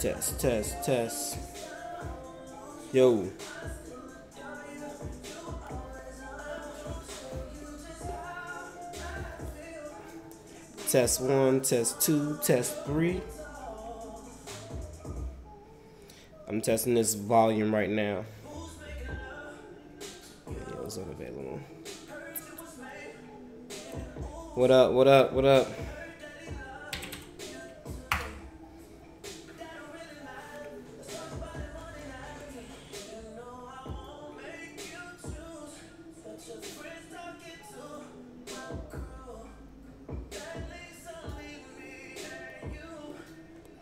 test, test, test. Yo. Test one, test two, test three. I'm testing this volume right now. What up, what up, what up?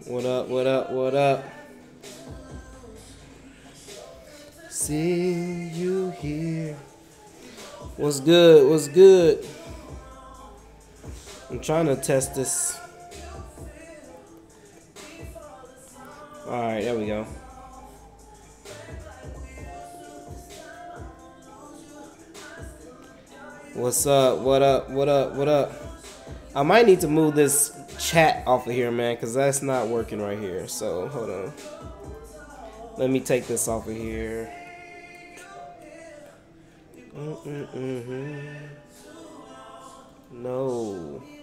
What up, what up, what up? See you here. What's good? What's good? Trying to test this. Alright, there we go. What's up? What up? What up? What up? I might need to move this chat off of here, man, because that's not working right here. So, hold on. Let me take this off of here. Mm -mm -hmm. No.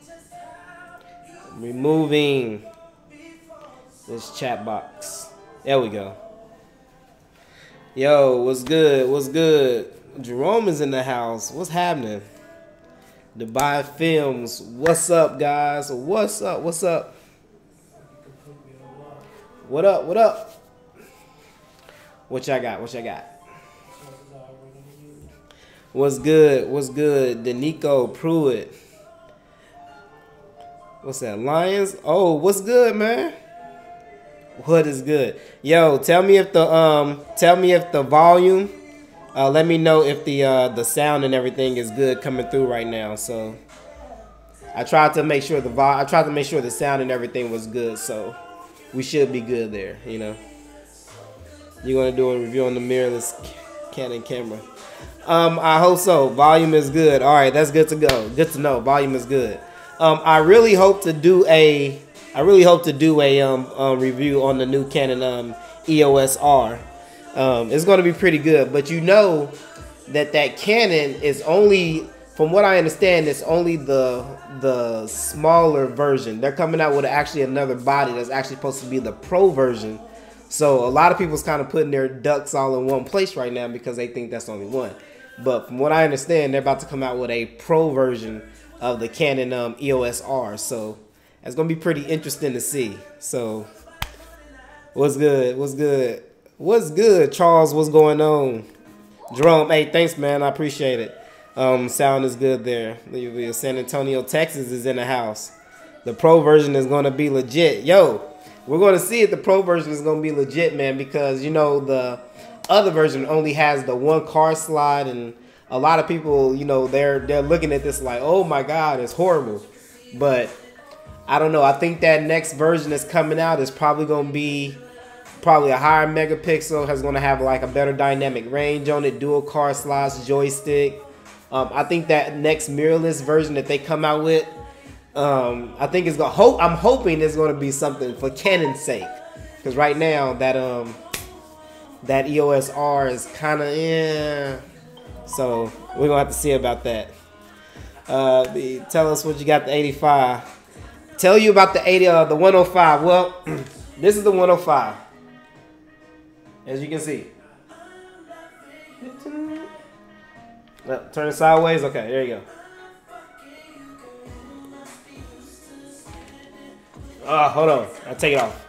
Removing this chat box. There we go. Yo, what's good? What's good? Jerome is in the house. What's happening? Dubai Films. What's up, guys? What's up? What's up? What up? What up? What y'all got? What y'all got? What's good? What's good? Denico Pruitt. What's that? Lions? Oh, what's good, man? What is good? Yo, tell me if the um tell me if the volume uh, let me know if the uh, the sound and everything is good coming through right now. So I tried to make sure the vo- I tried to make sure the sound and everything was good. So we should be good there. You know. You're gonna do a review on the mirrorless Canon camera. Um, I hope so. Volume is good. All right, that's good to go. Good to know. Volume is good. Um, I really hope to do a. I really hope to do a um, review on the new Canon um EOS R. Um, it's going to be pretty good. But you know that that Canon is only, from what I understand, it's only the the smaller version. They're coming out with actually another body that's actually supposed to be the Pro version. So a lot of people's kind of putting their ducks all in one place right now because they think that's only one. But from what I understand, they're about to come out with a Pro version of the Canon um, EOS R. So that's gonna be pretty interesting to see. So what's good? What's good? What's good, Charles? What's going on? Jerome, hey, thanks, man. I appreciate it. Um, sound is good there. San Antonio, Texas is in the house. The pro version is to be legit. Yo, we're to see if the pro version is to be legit, man, because, you know, the other version only has the one car slide and a lot of people, you know, they're they're looking at this like, "Oh my god, it's horrible." But I don't know. I think that next version that's coming out is probably going to be probably a higher megapixel, has going to have like a better dynamic range on it, dual car slots, joystick. Um, I think that next mirrorless version that they come out with, um, I think it's gonna hope. I'm hoping it's going to be something for Canon's sake, because right now that um that EOS R is kind of yeah. So we're gonna have to see about that. Uh, the, tell us what you got the 85. Tell you about the 80, uh, the 105. Well, this is the 105 as you can see. turn it sideways. Okay, there you go. Ah, hold on. I'll take it off.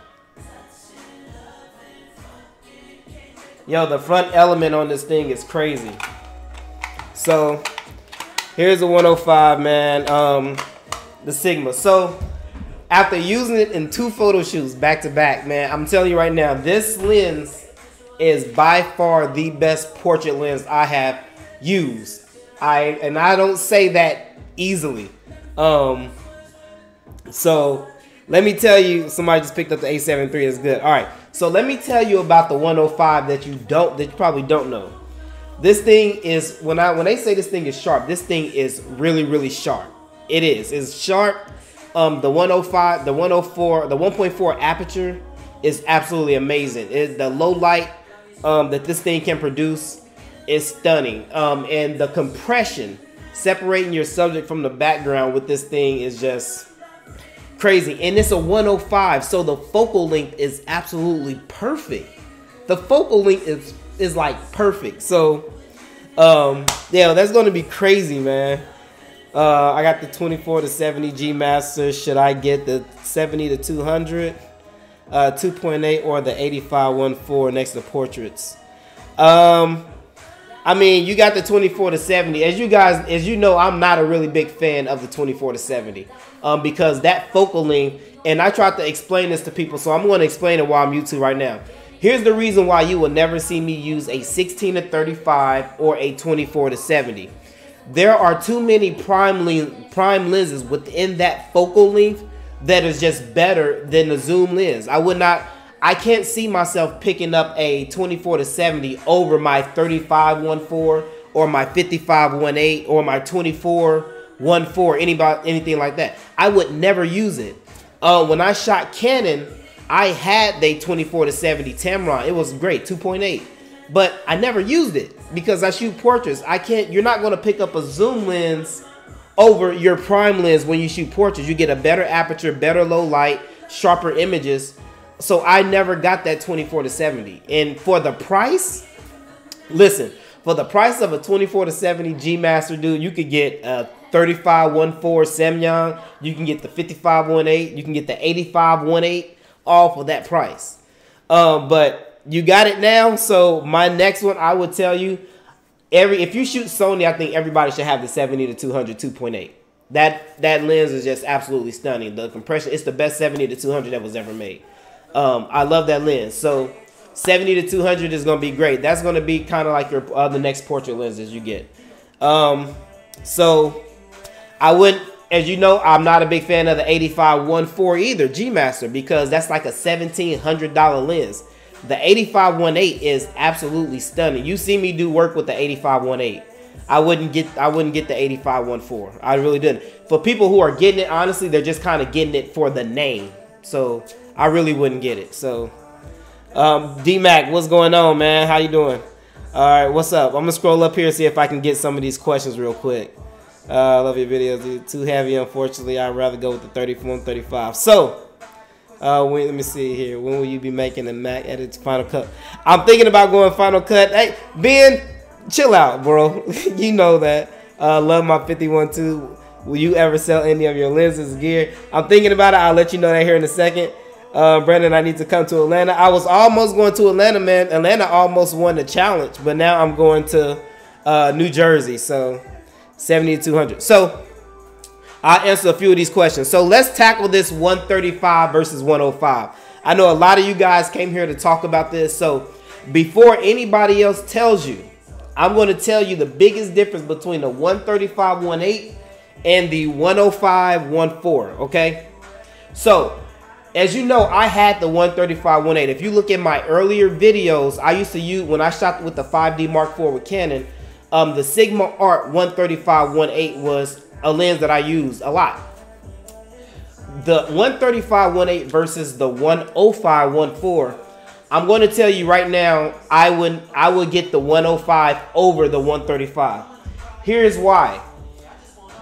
Yo, the front element on this thing is crazy. So, here's a 105, man. Um, the Sigma. So, after using it in two photo shoots back to back, man, I'm telling you right now, this lens is by far the best portrait lens I have used. I and I don't say that easily. Um, so let me tell you, somebody just picked up the A7 III is good. All right, so let me tell you about the 105 that you don't, that you probably don't know. This thing is when I when they say this thing is sharp, this thing is really really sharp. It is. It's sharp. Um, the 105, the 104, the 1.4 aperture is absolutely amazing. It, the low light um, that this thing can produce is stunning. Um, and the compression, separating your subject from the background with this thing is just crazy. And it's a 105, so the focal length is absolutely perfect. The focal length is is like perfect. So, um, yeah, that's gonna be crazy, man. Uh, I got the 24 to 70 G Master. Should I get the 70 to 200, uh, 2.8, or the 8514 next to portraits? Um, I mean, you got the 24 to 70. As you guys, as you know, I'm not a really big fan of the 24 to 70 um, because that focal length, and I tried to explain this to people, so I'm going to explain it while I'm YouTube right now. Here's the reason why you will never see me use a 16 to 35 or a 24 to 70 there are too many prime prime lenses within that focal length that is just better than the zoom lens. I would not I can't see myself picking up a 24 to 70 over my 35 1.4 or my 55 1.8 or my 24 1.4 anybody anything like that. I would never use it. Uh, when I shot Canon, I had the 24 to 70 Tamron. It was great, 2.8 but I never used it because I shoot portraits. I can't. You're not going to pick up a zoom lens over your prime lens when you shoot portraits. You get a better aperture, better low light, sharper images. So I never got that 24 to 70. And for the price, listen, for the price of a 24 to 70 G Master, dude, you could get a 35 1.4 Samyang. You can get the 55 1.8. You can get the 85 1.8, all for that price. Um, but you got it now. So my next one, I would tell you, every if you shoot Sony, I think everybody should have the 70 to 200 2.8. That that lens is just absolutely stunning. The compression, it's the best 70 to 200 that was ever made. Um, I love that lens. So 70 to 200 is going to be great. That's going to be kind of like your uh, the next portrait lenses you get. Um, so I wouldn't, as you know, I'm not a big fan of the 85 1.4 either G Master because that's like a $1,700 lens. The 8518 is absolutely stunning. You see me do work with the 8518. I wouldn't get I wouldn't get the 8514. I really didn't. For people who are getting it, honestly, they're just kind of getting it for the name. So I really wouldn't get it. So um, D Mac, what's going on, man? How you doing? All right, what's up? I'm gonna scroll up here see if I can get some of these questions real quick. Uh, I love your videos, dude. Too heavy, unfortunately. I'd rather go with the 34 and 35. So uh, let me see here. When will you be making the Mac edits Final Cut? I'm thinking about going Final Cut. Hey, Ben, chill out, bro. you know that. Uh, love my 51 too. Will you ever sell any of your lenses gear? I'm thinking about it. I'll let you know that here in a second. Uh, Brandon, I need to come to Atlanta. I was almost going to Atlanta, man. Atlanta almost won the challenge, but now I'm going to uh, New Jersey. So 70 to 200. So I'll answer a few of these questions. So let's tackle this 135 versus 105. I know a lot of you guys came here to talk about this. So before anybody else tells you, I'm going to tell you the biggest difference between the 135 18 and the 105 14. Okay. So as you know, I had the 135 18. If you look at my earlier videos, I used to use when I shot with the 5D Mark IV with Canon, um, the Sigma Art 135 18 was a lens that I used a lot. The 135 18 versus the 105 14. I'm going to tell you right now, I would I would get the 105 over the 135. Here's why.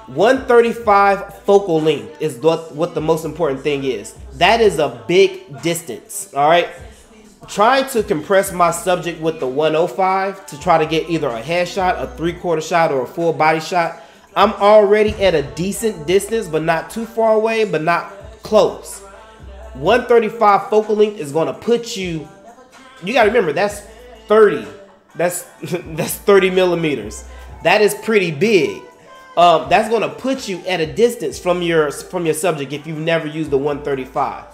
135 focal length is what, what the most important thing is. That is a big distance. All right. Trying to compress my subject with the 105 to try to get either a headshot, a three quarter shot, or a full body shot I'm already at a decent distance, but not too far away, but not close. 135 focal length is going to put you. You got to remember that's 30. That's that's 30 millimeters. That is pretty big. Um, that's going to put you at a distance from your from your subject if you've never used the 135.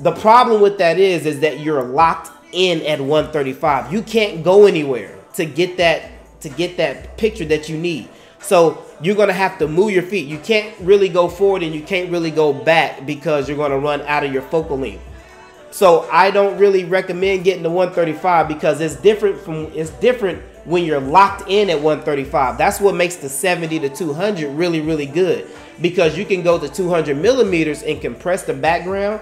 The problem with that is is that you're locked in at 135. You can't go anywhere to get that to get that picture that you need. So you're gonna have to move your feet. You can't really go forward and you can't really go back because you're gonna run out of your focal length. So I don't really recommend getting the 135 because it's different from it's different when you're locked in at 135. That's what makes the 70 to 200 really, really good because you can go to 200 millimeters and compress the background.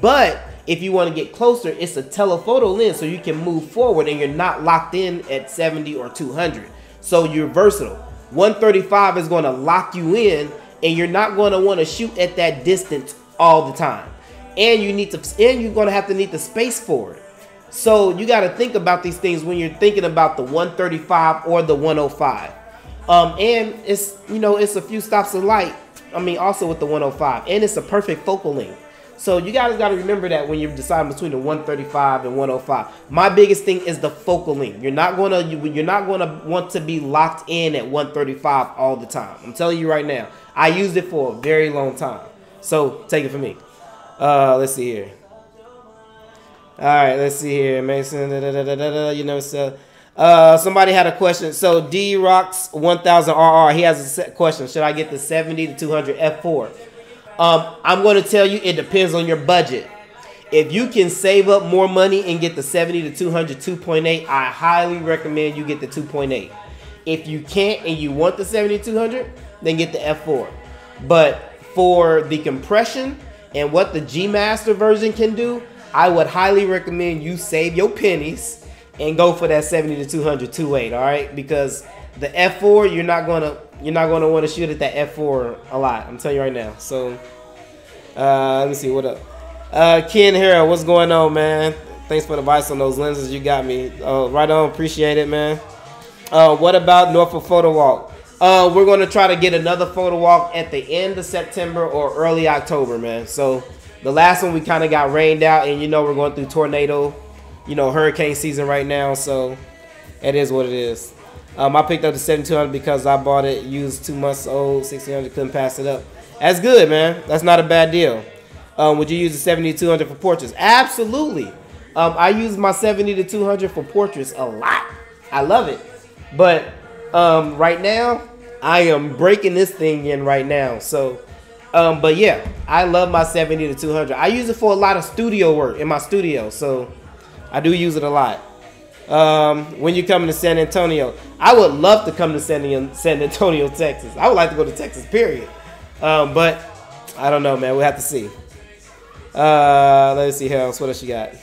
But if you want to get closer, it's a telephoto lens so you can move forward and you're not locked in at 70 or 200. So you're versatile. 135 is going to lock you in and you're not going to want to shoot at that distance all the time. And you need to and you're going to have to need the space for it. So you got to think about these things when you're thinking about the 135 or the 105. Um, and it's you know it's a few stops of light. I mean also with the 105, and it's a perfect focal length. So you guys got to remember that when you're deciding between the 135 and 105. My biggest thing is the focal length. You're not gonna you're not gonna want to be locked in at 135 all the time. I'm telling you right now. I used it for a very long time. So take it from me. Uh, let's see here. All right, let's see here, Mason. Da, da, da, you know, so uh, somebody had a question. So D Rocks 1000 RR. He has a question. Should I get the 70 to 200 F4? Um, I'm going to tell you it depends on your budget. If you can save up more money and get the 70 to 200 2.8, I highly recommend you get the 2.8. If you can't and you want the 70 to 200, then get the F4. But for the compression and what the G Master version can do, I would highly recommend you save your pennies and go for that 70 to 200 2.8, all right? Because the F4, you're not gonna you're not gonna want to shoot at that F4 a lot. I'm telling you right now. So, uh, let me see what up. Uh, Ken Harrell, what's going on, man? Thanks for the advice on those lenses. You got me. Uh, right on. Appreciate it, man. Uh, what about Norfolk Photo Walk? Uh, we're going to try to get another photo walk at the end of September or early October, man. So the last one we kind of got rained out, and you know we're going through tornado, you know, hurricane season right now. So it is what it is. Um, I picked up the 7200 because I bought it used two months old, 1600, couldn't pass it up. That's good, man. That's not a bad deal. Um, would you use the 7200 for portraits? Absolutely. Um, I use my 70 to 200 for portraits a lot. I love it. But um, right now, I am breaking this thing in right now. So um, but yeah, I love my 70 to 200. I use it for a lot of studio work in my studio, so I do use it a lot. Um, when you come to San Antonio, I would love to come to San, San Antonio, Texas. I would like to go to Texas, period. Um, but I don't know, man. We'll have to see. Uh, let's see here else. What else you got?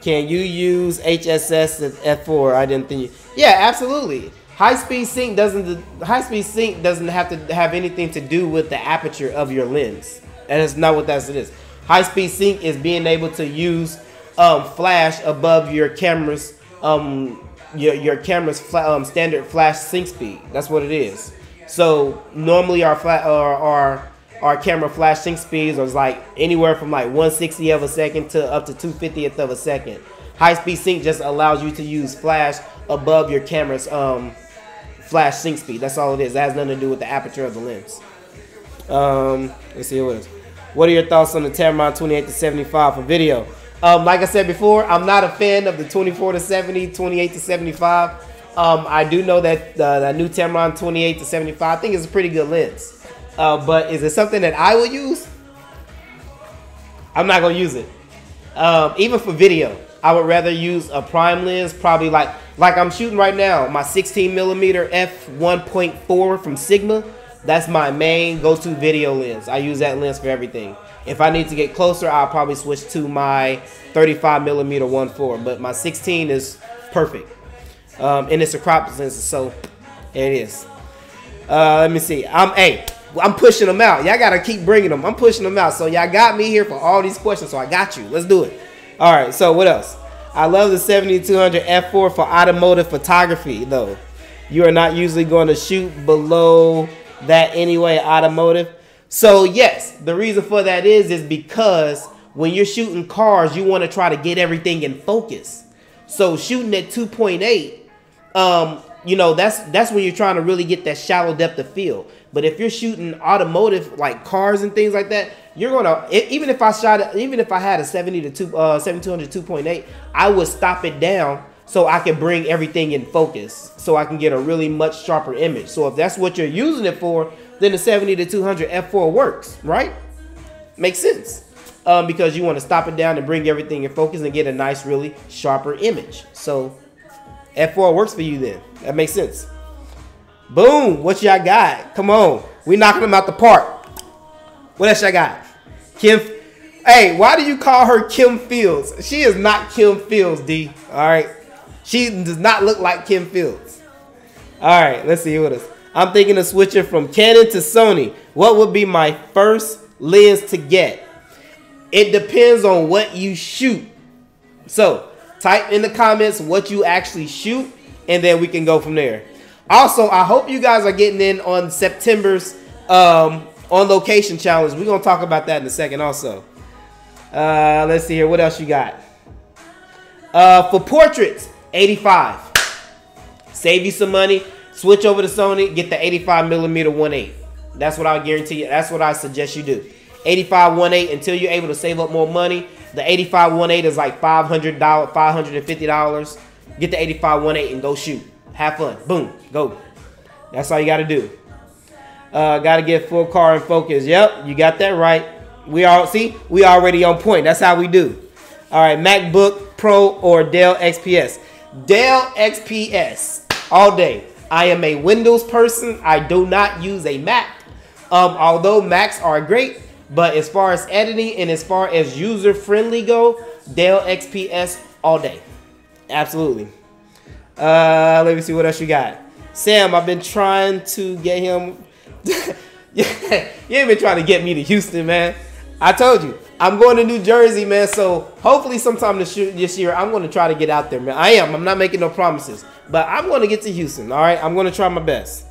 Can you use HSS at F4? I didn't think you. Yeah, absolutely. High speed sync doesn't high speed sync doesn't have to have anything to do with the aperture of your lens. And it's not what that is. it is. High speed sync is being able to use um, flash above your camera's um, your your camera's um, standard flash sync speed. That's what it is. So normally our flat our, our our camera flash sync speeds are like anywhere from like 160 of a second to up to 250th of a second. High speed sync just allows you to use flash above your camera's um, flash sync speed. That's all it is. It has nothing to do with the aperture of the lens. Um, let's see what is. What are your thoughts on the Tamron 28 to 75 for video? Um, like I said before, I'm not a fan of the 24 to 70, 28 to 75. Um, I do know that uh, that new Tamron 28 to 75, I think is a pretty good lens. Uh, but is it something that I will use? I'm not gonna use it. Um, even for video, I would rather use a prime lens, probably like like I'm shooting right now, my 16 millimeter f 1.4 from Sigma. That's my main go-to video lens. I use that lens for everything. If I need to get closer, I'll probably switch to my 35 millimeter 1.4. But my 16 is perfect, um, and it's a crop lens, so it is. Uh, let me see. I'm hey, I'm pushing them out. Y'all gotta keep bringing them. I'm pushing them out. So y'all got me here for all these questions. So I got you. Let's do it. All right. So what else? I love the 7200 F4 for automotive photography, though. You are not usually going to shoot below that anyway, automotive. So yes, the reason for that is is because when you're shooting cars, you want to try to get everything in focus. So shooting at 2.8, um, you know, that's that's when you're trying to really get that shallow depth of field. But if you're shooting automotive like cars and things like that, you're gonna even if I shot even if I had a 70 to 2 uh 7200 2.8, I would stop it down so I can bring everything in focus so I can get a really much sharper image. So if that's what you're using it for, then the 70 to 200 f4 works, right? Makes sense. Um, because you want to stop it down and bring everything in focus and get a nice, really sharper image. So F4 works for you then. That makes sense. Boom. What y'all got? Come on. We knocking them out the park. What else y'all got? Kim. Hey, why do you call her Kim Fields? She is not Kim Fields, D. All right. She does not look like Kim Fields. All right. Let's see what else. I'm thinking of switching from Canon to Sony. What would be my first lens to get? It depends on what you shoot. So type in the comments what you actually shoot, and then we can go from there. Also, I hope you guys are getting in on September's um, on location challenge. We're gonna talk about that in a second. Also, uh, let's see here. What else you got? Uh, for portraits, 85. Save you some money. Switch over to Sony. Get the 85 millimeter 1.8. That's what I guarantee you. That's what I suggest you do. 85 1.8 until you're able to save up more money. The 85 1.8 is like $500, $550. Get the 85 1.8 and go shoot. Have fun. Boom. Go. That's all you got to do. Uh, got to get full car and focus. Yep, you got that right. We all see we already on point. That's how we do. All right, MacBook Pro or Dell XPS. Dell XPS all day. I am a Windows person. I do not use a Mac. Um, although Macs are great, but as far as editing and as far as user friendly go, Dell XPS all day. Absolutely. Uh, let me see what else you got. Sam, I've been trying to get him. you ain't been trying to get me to Houston, man. I told you, I'm going to New Jersey, man. So hopefully, sometime this year, this year, I'm going to try to get out there, man. I am. I'm not making no promises, but I'm going to get to Houston. All right, I'm going to try my best.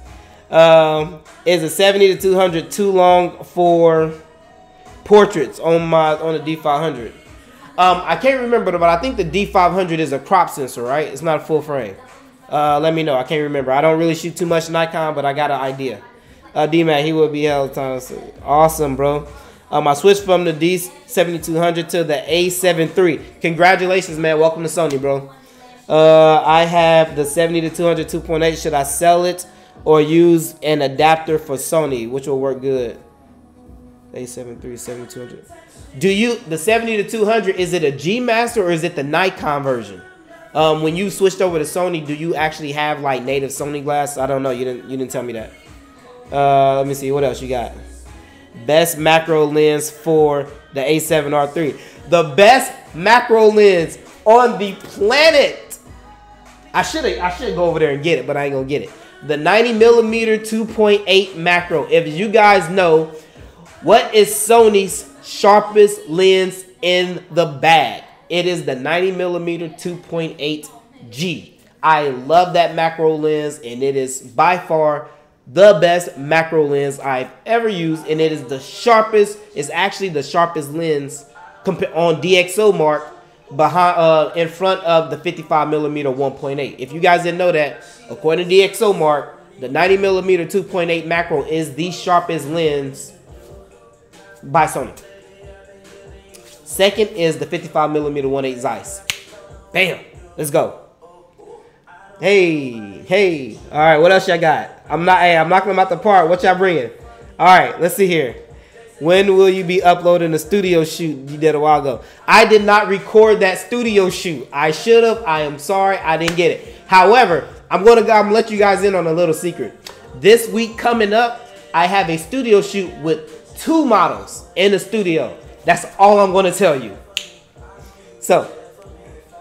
Um, is a 70 to 200 too long for portraits on my on the D500? Um, I can't remember, but I think the D500 is a crop sensor, right? It's not a full frame. Uh, let me know. I can't remember. I don't really shoot too much Nikon, but I got an idea. Uh, D-Man, he will be held time. Awesome, bro. Um, I switched from the D7200 to the A7 III. Congratulations, man. Welcome to Sony, bro. Uh, I have the 70 to 200 2.8. Should I sell it or use an adapter for Sony, which will work good? A7 III, 7200. Do you the 70 to 200? Is it a G Master or is it the Nikon version? Um, when you switched over to Sony, do you actually have like native Sony glass? I don't know. You didn't. You didn't tell me that. Uh, let me see. What else you got? Best macro lens for the A7R3. The best macro lens on the planet. I should I should go over there and get it, but I ain't gonna get it. The 90 millimeter 2.8 macro. If you guys know, what is Sony's sharpest lens in the bag. It is the 90 millimeter 2.8 G. I love that macro lens, and it is by far the best macro lens I've ever used, and it is the sharpest. It's actually the sharpest lens on DxO mark behind uh, in front of the 55 millimeter 1.8. If you guys didn't know that, according to DxO mark, the 90 millimeter 2.8 macro is the sharpest lens by Sony. Second is the 55 millimeter 1.8 Zeiss. Bam. Let's go. Hey, hey. All right, what else y'all got? I'm not. Hey, I'm knocking them out the park. What y'all bringing? All right, let's see here. When will you be uploading the studio shoot you did a while ago? I did not record that studio shoot. I should have. I am sorry. I didn't get it. However, I'm gonna, go I'm gonna let you guys in on a little secret. This week coming up, I have a studio shoot with two models in the studio. That's all I'm to tell you. So,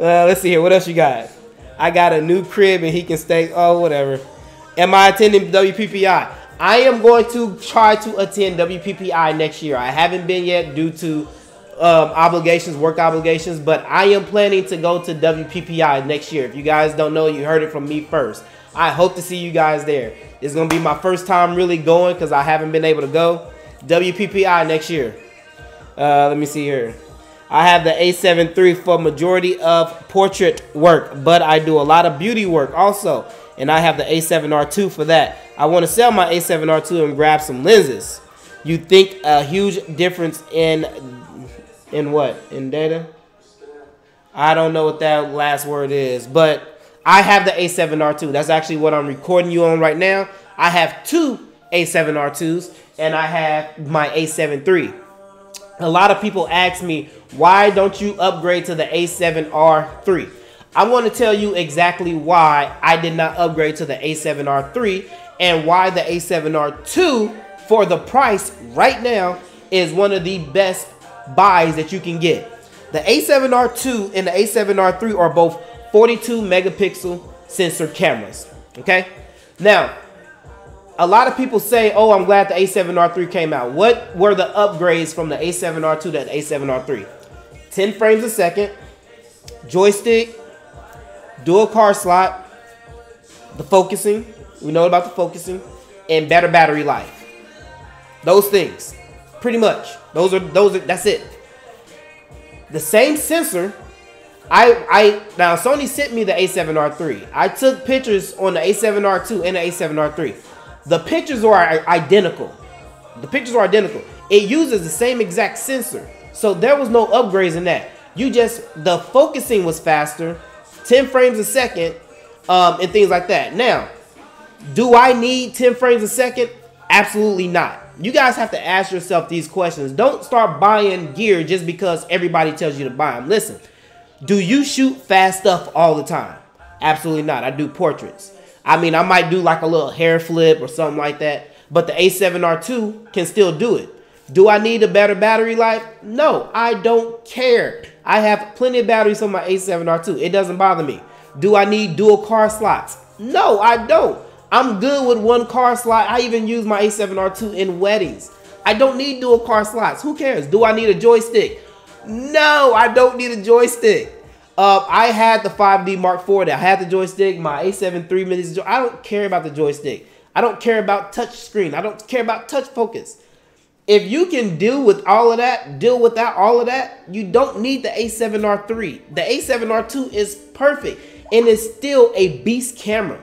uh, let's see here. What else you got? I got a new crib and he can stay. Oh, whatever. Am I attending WPPI? I am going to try to attend WPPI next year. I haven't been yet due to um, obligations, work obligations, but I am planning to go to WPPI next year. If you guys don't know, you heard it from me first. I hope to see you guys there. It's going to be my first time really going because I haven't been able to go. WPPI next year. Uh, let me see here. I have the A7 III for majority of portrait work, but I do a lot of beauty work also. And I have the A7R2 for that. I want to sell my A7R2 and grab some lenses. You think a huge difference in in what? In data? I don't know what that last word is, but I have the A7R2. That's actually what I'm recording you on right now. I have two A7R2s and I have my A7 III a lot of people ask me, why don't you upgrade to the A7R3? I want to tell you exactly why I did not upgrade to the A7R3 and why the A7R2 for the price right now is one of the best buys that you can get. The A7R2 and the A7R3 are both 42 megapixel sensor cameras. Okay. Now, a lot of people say, oh, I'm glad the A7R3 came out. What were the upgrades from the A7R2 to the A7R3? 10 frames a second, joystick, dual car slot, the focusing, we know about the focusing, and better battery life. Those things, pretty much. Those are those. Are, that's it. The same sensor. I I now Sony sent me the A7R3. I took pictures on the A7R2 and the A7R3. The pictures are identical. The pictures are identical. It uses the same exact sensor. So there was no upgrades in that. You just the focusing was faster, 10 frames a second, um, and things like that. Now, do I need 10 frames a second? Absolutely not. You guys have to ask yourself these questions. Don't start buying gear just because everybody tells you to buy them. Listen, do you shoot fast stuff all the time? Absolutely not. I do portraits. I mean, I might do like a little hair flip or something like that, but the A7R2 can still do it. Do I need a better battery life? No, I don't care. I have plenty of batteries on my A7R2. It doesn't bother me. Do I need dual car slots? No, I don't. I'm good with one car slot. I even use my A7R2 in weddings. I don't need dual car slots. Who cares? Do I need a joystick? No, I don't need a joystick. Uh, I had the 5D Mark IV. I had the joystick. My A7 3 minutes. I don't care about the joystick. I don't care about touch screen. I don't care about touch focus. If you can deal with all of that, deal without all of that, you don't need the A7R3. The A7R2 is perfect and it's still a beast camera.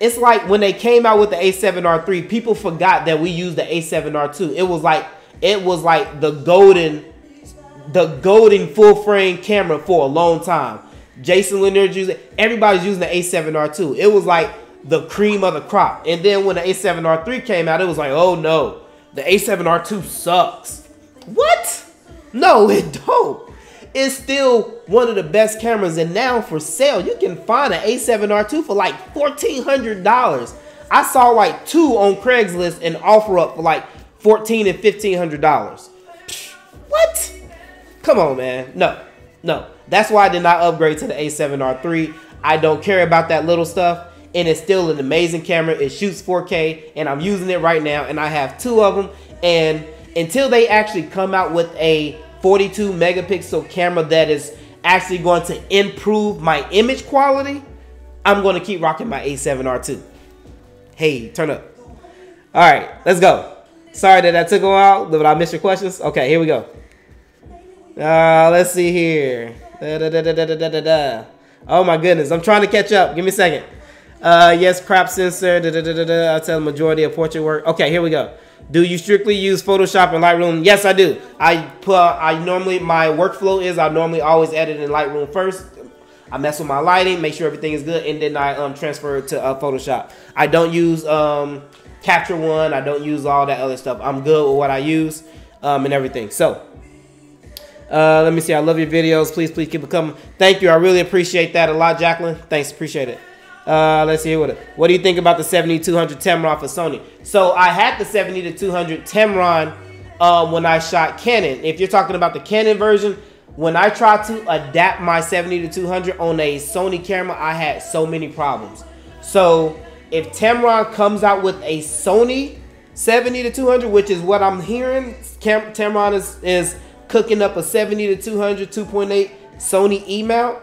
It's like when they came out with the A7R3, people forgot that we used the A7R2. It was like it was like the golden the golden full frame camera for a long time. Jason Leonard using everybody's using the A7R2. It was like the cream of the crop. And then when the A7R3 came out, it was like, oh no, the A7R2 sucks. What? No, it don't. It's still one of the best cameras, and now for sale, you can find an A7R2 for like $1,400. I saw like two on Craigslist and offer up for like $1,400 and $1,500. What? Come on, man. No, no. That's why I did not upgrade to the A7R3. I don't care about that little stuff and it's still an amazing camera. It shoots 4K and I'm using it right now and I have two of them and until they actually come out with a 42 megapixel camera that is actually going to improve my image quality, I'm going to keep rocking my A7R2. Hey, turn up. All right, let's go. Sorry that that took a while, but I missed your questions. Okay, here we go. Uh, let's see here. Da, da, da, oh my goodness, I'm trying to catch up. Give me a second. Uh, yes, crop sensor. Da, da, da, da, da. I'll tell the majority of portrait work. Okay, here we go. Do you strictly use Photoshop and Lightroom? Yes, I do. I put. I normally my workflow is I normally always edit in Lightroom first. I mess with my lighting, make sure everything is good, and then I um, transfer it to uh, Photoshop. I don't use um, Capture One. I don't use all that other stuff. I'm good with what I use um, and everything. So. Uh, let me see. I love your videos. Please, please keep it coming. Thank you. I really appreciate that a lot, Jacqueline. Thanks. Appreciate it. Uh, let's see what. What do you think about the 7200 Tamron for Sony? So I had the 70 to 200 Tamron um, when I shot Canon. If you're talking about the Canon version, when I tried to adapt my 70 to 200 on a Sony camera, I had so many problems. So if Tamron comes out with a Sony 70 to 200, which is what I'm hearing, Cam Tamron is, is cooking up a 70 to 200 2.8 Sony E mount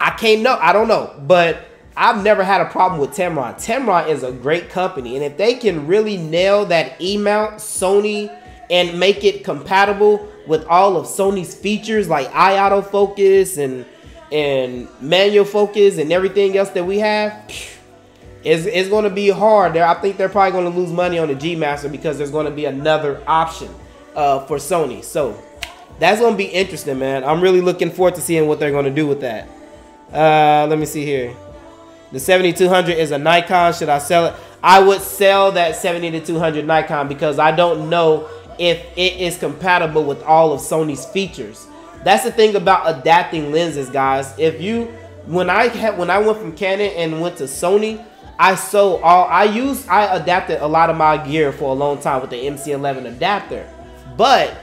I can't know. I don't know. But I've never had a problem with Tamron. Tamron is a great company. And if they can really nail that E-mount Sony and make it compatible with all of Sony's features like eye autofocus and and manual focus and everything else that we have, it's, it's going to be hard. I think they're probably going to lose money on the G Master because there's going to be another option uh, for Sony. So that's to be interesting, man. I'm really looking forward to seeing what they're to do with that. Uh, let me see here. The 7200 is a Nikon. Should I sell it? I would sell that 70 to 200 Nikon because I don't know if it is compatible with all of Sony's features. That's the thing about adapting lenses, guys. If you when I had when I went from Canon and went to Sony, I sold all I used I adapted a lot of my gear for a long time with the MC11 adapter, but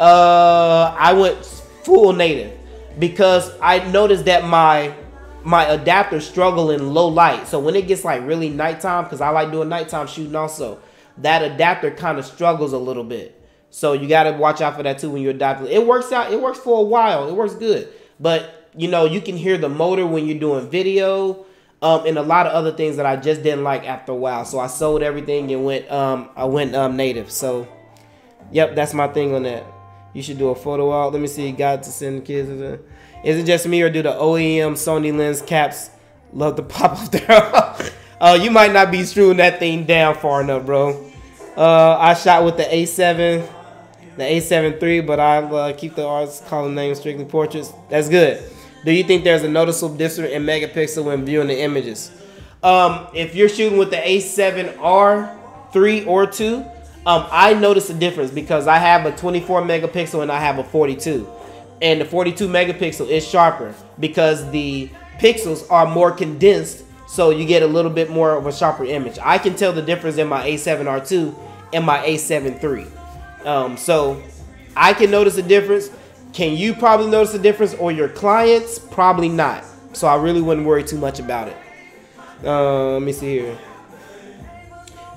uh, I went full native because I noticed that my my adapter struggle in low light. So when it gets like really nighttime, because I like doing nighttime shooting also, that adapter kind of struggles a little bit. So you got to watch out for that too when you're adapting. It works out. It works for a while. It works good, but you know you can hear the motor when you're doing video. Um, and a lot of other things that I just didn't like after a while. So I sold everything and went um I went um native. So yep, that's my thing on that. You should do a photo out. Let me see. Got to send kids. Is it just me or do the OEM Sony lens caps love to pop off there? uh, you might not be screwing that thing down far enough, bro. Uh, I shot with the A7, the A7 III, but I uh, keep the arts calling names strictly portraits. That's good. Do you think there's a noticeable difference in megapixel when viewing the images? Um, if you're shooting with the A7R 3 or 2, um, I notice a difference because I have a 24 megapixel and I have a 42. And the 42 megapixel is sharper because the pixels are more condensed so you get a little bit more of a sharper image. I can tell the difference in my A7R2 and my A7 III. Um, so I can notice a difference. Can you probably notice a difference or your clients? Probably not. So I really wouldn't worry too much about it. Uh, let me see here.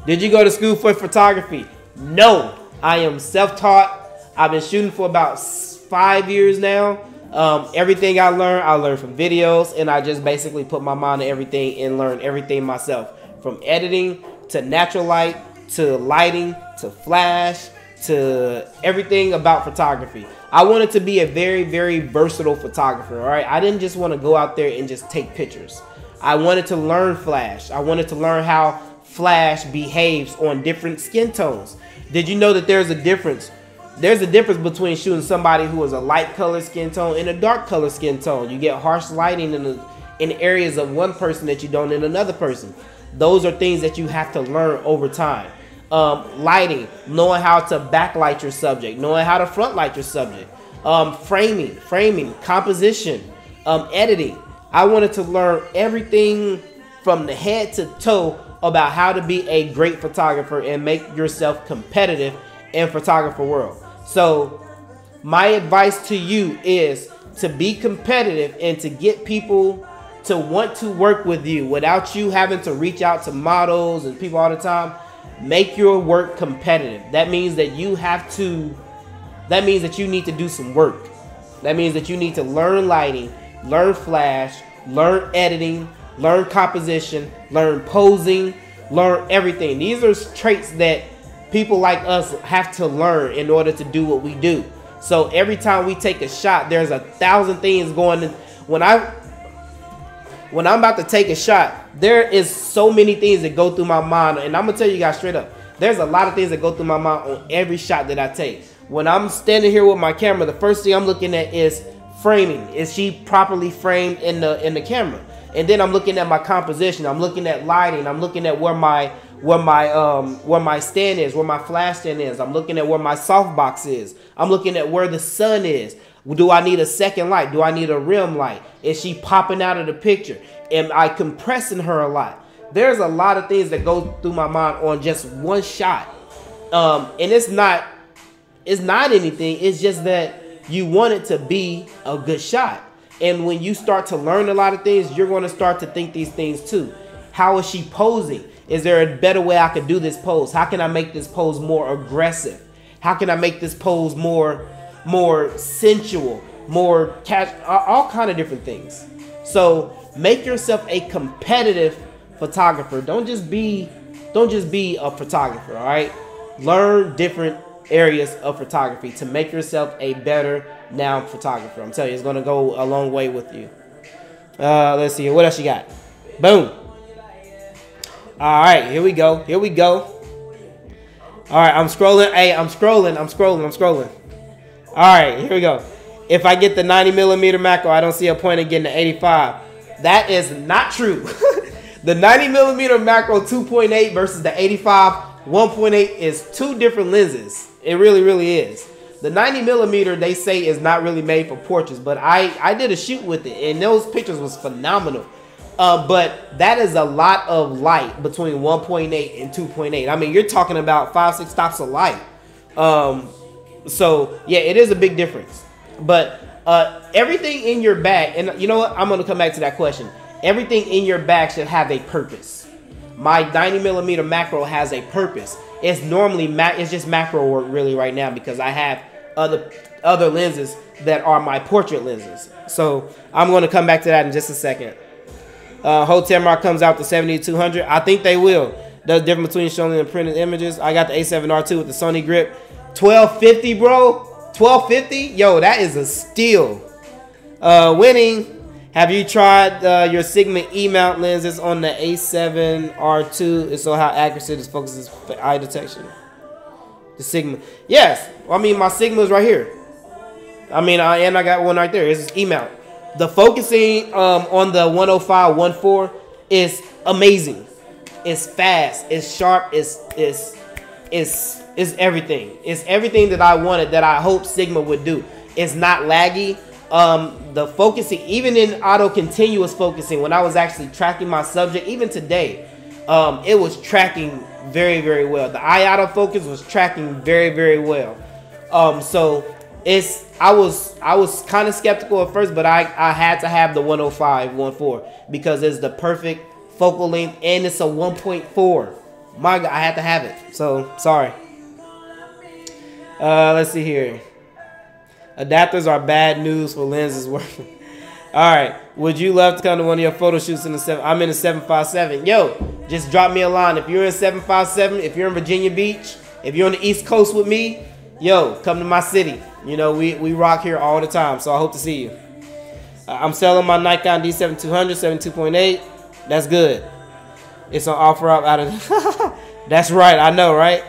Did you go to school for photography? No, I am self-taught. I've been shooting for about five years now. Um, everything I learned, I learned from videos, and I just basically put my mind to everything and learn everything myself, from editing to natural light to lighting to flash to everything about photography. I wanted to be a very, very versatile photographer. All right, I didn't just want to go out there and just take pictures. I wanted to learn flash. I wanted to learn how flash behaves on different skin tones. Did you know that there's a difference? There's a difference between shooting somebody who is a light color skin tone and a dark color skin tone. You get harsh lighting in, the, in areas of one person that you don't in another person. Those are things that you have to learn over time. Um, lighting, knowing how to backlight your subject, knowing how to front light your subject, um, framing, framing, composition, um, editing. I wanted to learn everything from the head to toe about how to be a great photographer and make yourself competitive in photographer world. So my advice to you is to be competitive and to get people to want to work with you without you having to reach out to models and people all the time. Make your work competitive. That means that you have to that means that you need to do some work. That means that you need to learn lighting, learn flash, learn editing, learn composition, learn posing, learn everything. These are traits that people like us have to learn in order to do what we do. So every time we take a shot, there's a thousand things going. When I when I'm about to take a shot, there is so many things that go through my mind, and I'm gonna tell you guys straight up. There's a lot of things that go through my mind on every shot that I take. When I'm standing here with my camera, the first thing I'm looking at is framing. Is she properly framed in the in the camera? And then I'm looking at my composition. I'm looking at lighting. I'm looking at where my where my um where my stand is, where my flash stand is. I'm looking at where my softbox is. I'm looking at where the sun is. Do I need a second light? Do I need a rim light? Is she popping out of the picture? Am I compressing her a lot? There's a lot of things that go through my mind on just one shot. Um, and it's not it's not anything. It's just that you want it to be a good shot. And when you start to learn a lot of things, you're going to start to think these things too. How is she posing? Is there a better way I could do this pose? How can I make this pose more aggressive? How can I make this pose more more sensual, more catch all kind of different things. So, make yourself a competitive photographer. Don't just be don't just be a photographer, all right? Learn different areas of photography to make yourself a better now photographer. I'm telling you, it's gonna go a long way with you. Uh, let's see, what else you got? Boom. All right, here we go. Here we go. All right, I'm scrolling. Hey, I'm scrolling. I'm scrolling. I'm scrolling. All right, here we go. If I get the 90 millimeter macro, I don't see a point in getting the 85. That is not true. the 90 millimeter macro 2.8 versus the 85 1.8 is two different lenses. It really, really is. The 90 millimeter they say is not really made for portraits, but I I did a shoot with it, and those pictures was phenomenal. Uh, but that is a lot of light between 1.8 and 2.8. I mean, you're talking about five six stops of light. Um, so yeah, it is a big difference. But uh, everything in your bag, and you know what? I'm gonna come back to that question. Everything in your bag should have a purpose. My 90 millimeter macro has a purpose. It's normally ma- it's just macro work really right now because I have other other lenses that are my portrait lenses. So I'm going to come back to that in just a second. Uh, Hotemar comes out to 7200. I think they will. The difference between showing and printed images. I got the A7R2 with the Sony grip. 1250, bro. 1250. Yo, that is a steal. Uh, winning. Have you tried uh, your Sigma E mount lenses on the A7R2? And so how accurate it focuses eye detection. The Sigma. Yes. Well, I mean, my Sigma is right here. I mean, I, and I got one right there. It's mount. The focusing um, on the 105-14 is amazing. It's fast. It's sharp. It's it's it's it's everything. It's everything that I wanted. That I hope Sigma would do. It's not laggy. Um, the focusing, even in auto continuous focusing, when I was actually tracking my subject, even today, um, it was tracking very very well. The eye autofocus was tracking very very well. Um, so it's I was I was kind of skeptical at first, but I I had to have the 105 1.4 because it's the perfect focal length and it's a 1.4. My God, I had to have it. So sorry. Uh, let's see here. Adapters are bad news for lenses working. All right. Would you love to come to one of your photo shoots in the seven? I'm in the 757. Yo, just drop me a line. If you're in 757, if you're in Virginia Beach, if you're on the East Coast with me, yo, come to my city. You know, we, we rock here all the time, so I hope to see you. Uh, I'm selling my Nikon D7200, 72.8. That's good. It's on offer up out of. That's right, I know, right?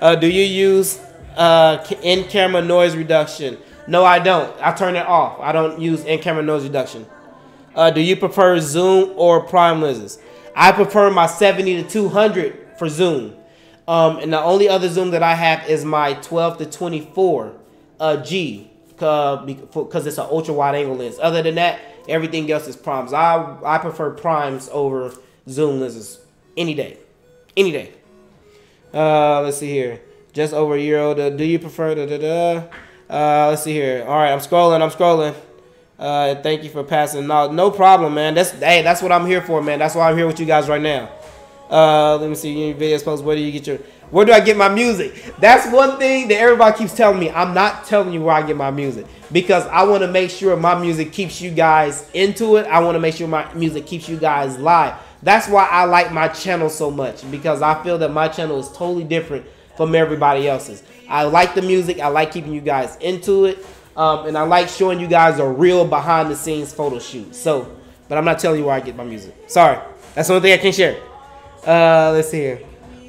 Uh, do you use uh, in-camera noise reduction? No, I don't. I turn it off. I don't use in-camera noise reduction. Uh, do you prefer zoom or prime lenses? I prefer my 70 to 200 for zoom. Um, and the only other zoom that I have is my 12 to 24 uh, G because it's an ultra wide angle lens. Other than that, everything else is primes. I I prefer primes over zoom lenses any day, any day. Uh, let's see here. Just over a year old. Do you prefer da da da? Uh, let's see here. All right, I'm scrolling. I'm scrolling. Uh, thank you for passing. No, no problem, man. That's hey, that's what I'm here for, man. That's why I'm here with you guys right now. Uh, let me see your videos post. Where do you get your where do I get my music? That's one thing that everybody keeps telling me. I'm not telling you where I get my music because I want to make sure my music keeps you guys into it. I want to make sure my music keeps you guys live. That's why I like my channel so much because I feel that my channel is totally different from everybody else's. I like the music. I like keeping you guys into it. Um, and I like showing you guys a real behind the scenes photo shoot. So, but I'm not telling you where I get my music. Sorry. That's the only thing I can share. Uh, let's see here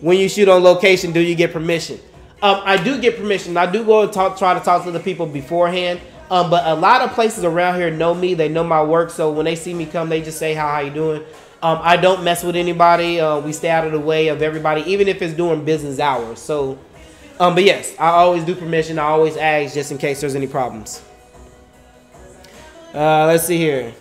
when you shoot on location, do you get permission? Um, I do get permission. I do go and talk, try to talk to the people beforehand. Um, but a lot of places around here know me. They know my work. So when they see me come, they just say, "How how you doing?" Um, I don't mess with anybody. Uh, we stay out of the way of everybody, even if it's during business hours. So, um, but yes, I always do permission. I always ask just in case there's any problems. Uh, let's see here.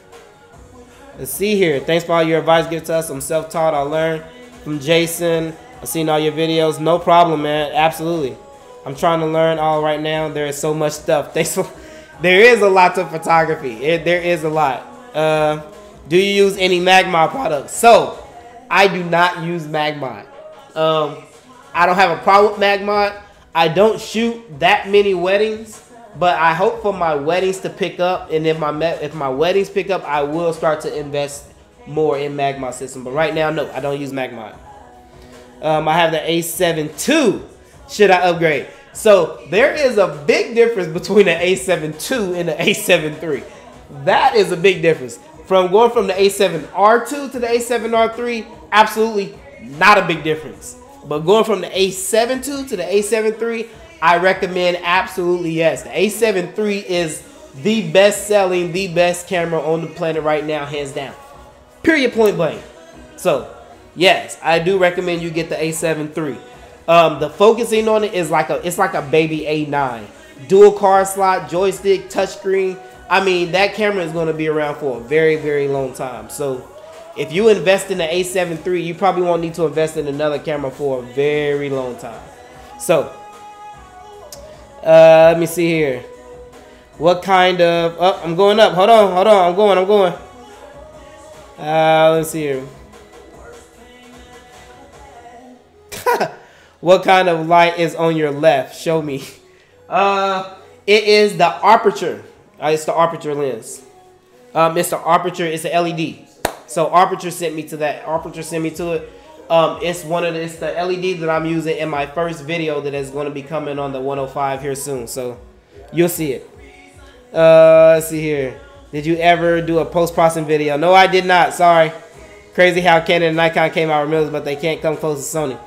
Let's see here. Thanks for all your advice given to us. I'm self-taught. I learned from Jason. I've seen all your videos. No problem, man. Absolutely. I'm trying to learn all right now. There is so much stuff. Thanks for, there is a lot to photography. It, there is a lot. Uh, do you use any Magmod products? So, I do not use Magmod. Um, I don't have a problem with Magmod. I don't shoot that many weddings, but I hope for my weddings to pick up. And if my if my weddings pick up, I will start to invest more in Magmod system. But right now, no, I don't use Magmod. Um, I have the A7 II. Should I upgrade? So there is a big difference between the A7 II and the A7 III. That is a big difference. From going from the A7R2 to the A7R3, absolutely not a big difference. But going from the A7 II to the A7 III, I recommend absolutely yes. The A7 III is the best selling, the best camera on the planet right now, hands down. Period, point blank. So yes, I do recommend you get the A7 III. Um, the focusing on it is like a it's like a baby A9. dual card slot, joystick, touchscreen. I mean, that camera is going to be around for a very, very long time. So, if you invest in the A7 III, you probably won't need to invest in another camera for a very long time. So, uh, let me see here. What kind of? Oh, I'm going up. Hold on, hold on. I'm going. I'm going. Uh, let's see here. what kind of light is on your left? Show me. Uh, it is the Aputure. Uh, it's the Aputure lens. Um, it's the Aputure. It's the LED. So Aputure sent me to that. Aputure sent me to it. Um, it's one of the, it's the LED that I'm using in my first video that is going to be coming on the 105 here soon. So you'll see it. Uh, let's see here. Did you ever do a post-processing video? No, I did not. Sorry. Crazy how Canon and Nikon came out with mirrors, but they can't come close to Sony.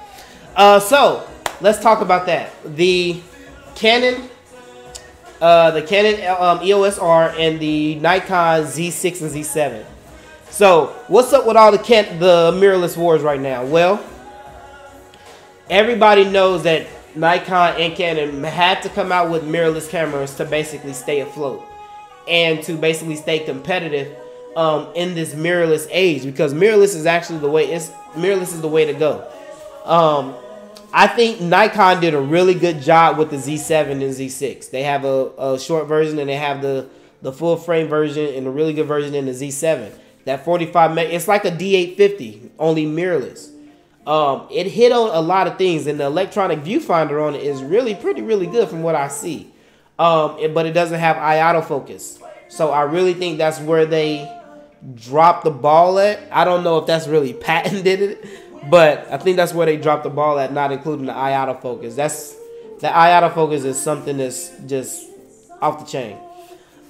Uh, so let's talk about that. The Canon, uh, the Canon um, EOS R and the Nikon Z6 and Z7. So what's up with all the Can the mirrorless wars right now? Well, everybody knows that Nikon and Canon had to come out with mirrorless cameras to basically stay afloat and to basically stay competitive um, in this mirrorless age because mirrorless is actually the way it's mirrorless is the way to go. Um, I think Nikon did a really good job with the Z7 and Z6. They have a, a short version and they have the the full frame version and a really good version in the Z7. That 45 meg, it's like a D850, only mirrorless. Um, it hit on a lot of things, and the electronic viewfinder on it is really pretty, really good from what I see. Um, it, but it doesn't have eye autofocus. So I really think that's where they dropped the ball at. I don't know if that's really patented it, but I think that's where they dropped the ball at, not including the eye autofocus. That's the eye autofocus is something that's just off the chain.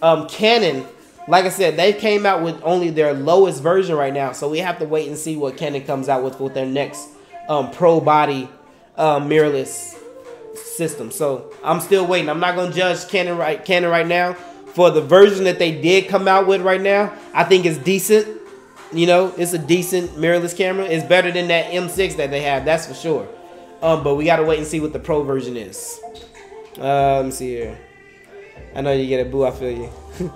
Um, Canon, like I said, they came out with only their lowest version right now, so we have to wait and see what Canon comes out with with their next um, pro body um, mirrorless system. So I'm still waiting. I'm not gonna judge Canon right Canon right now for the version that they did come out with right now. I think it's decent. You know, it's a decent mirrorless camera. It's better than that M6 that they have, that's for sure. Um, but we gotta wait and see what the pro version is. Uh, let me see here. I know you get a boo. I feel you.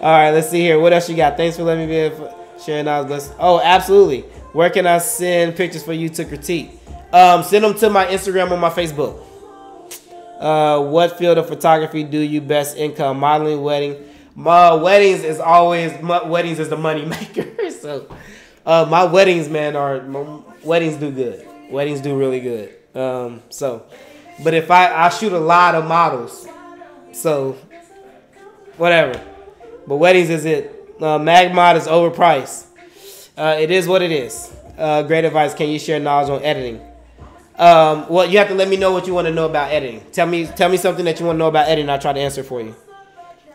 All right, let's see here. What else you got? Thanks for letting me be sharing those. Oh, absolutely. Where can I send pictures for you to critique? Um, send them to my Instagram or my Facebook. Uh, what field of photography do you best income? Modeling, wedding. My weddings is always my, weddings is the money maker. so, uh, my weddings, man, are weddings do good. Weddings do really good. Um, so, but if I I shoot a lot of models, so whatever. But weddings is it. Uh, Magmod is overpriced. Uh, it is what it is. Uh, great advice. Can you share knowledge on editing? Um, well, you have to let me know what you want to know about editing. Tell me, tell me something that you want to know about editing. I'll try to answer for you.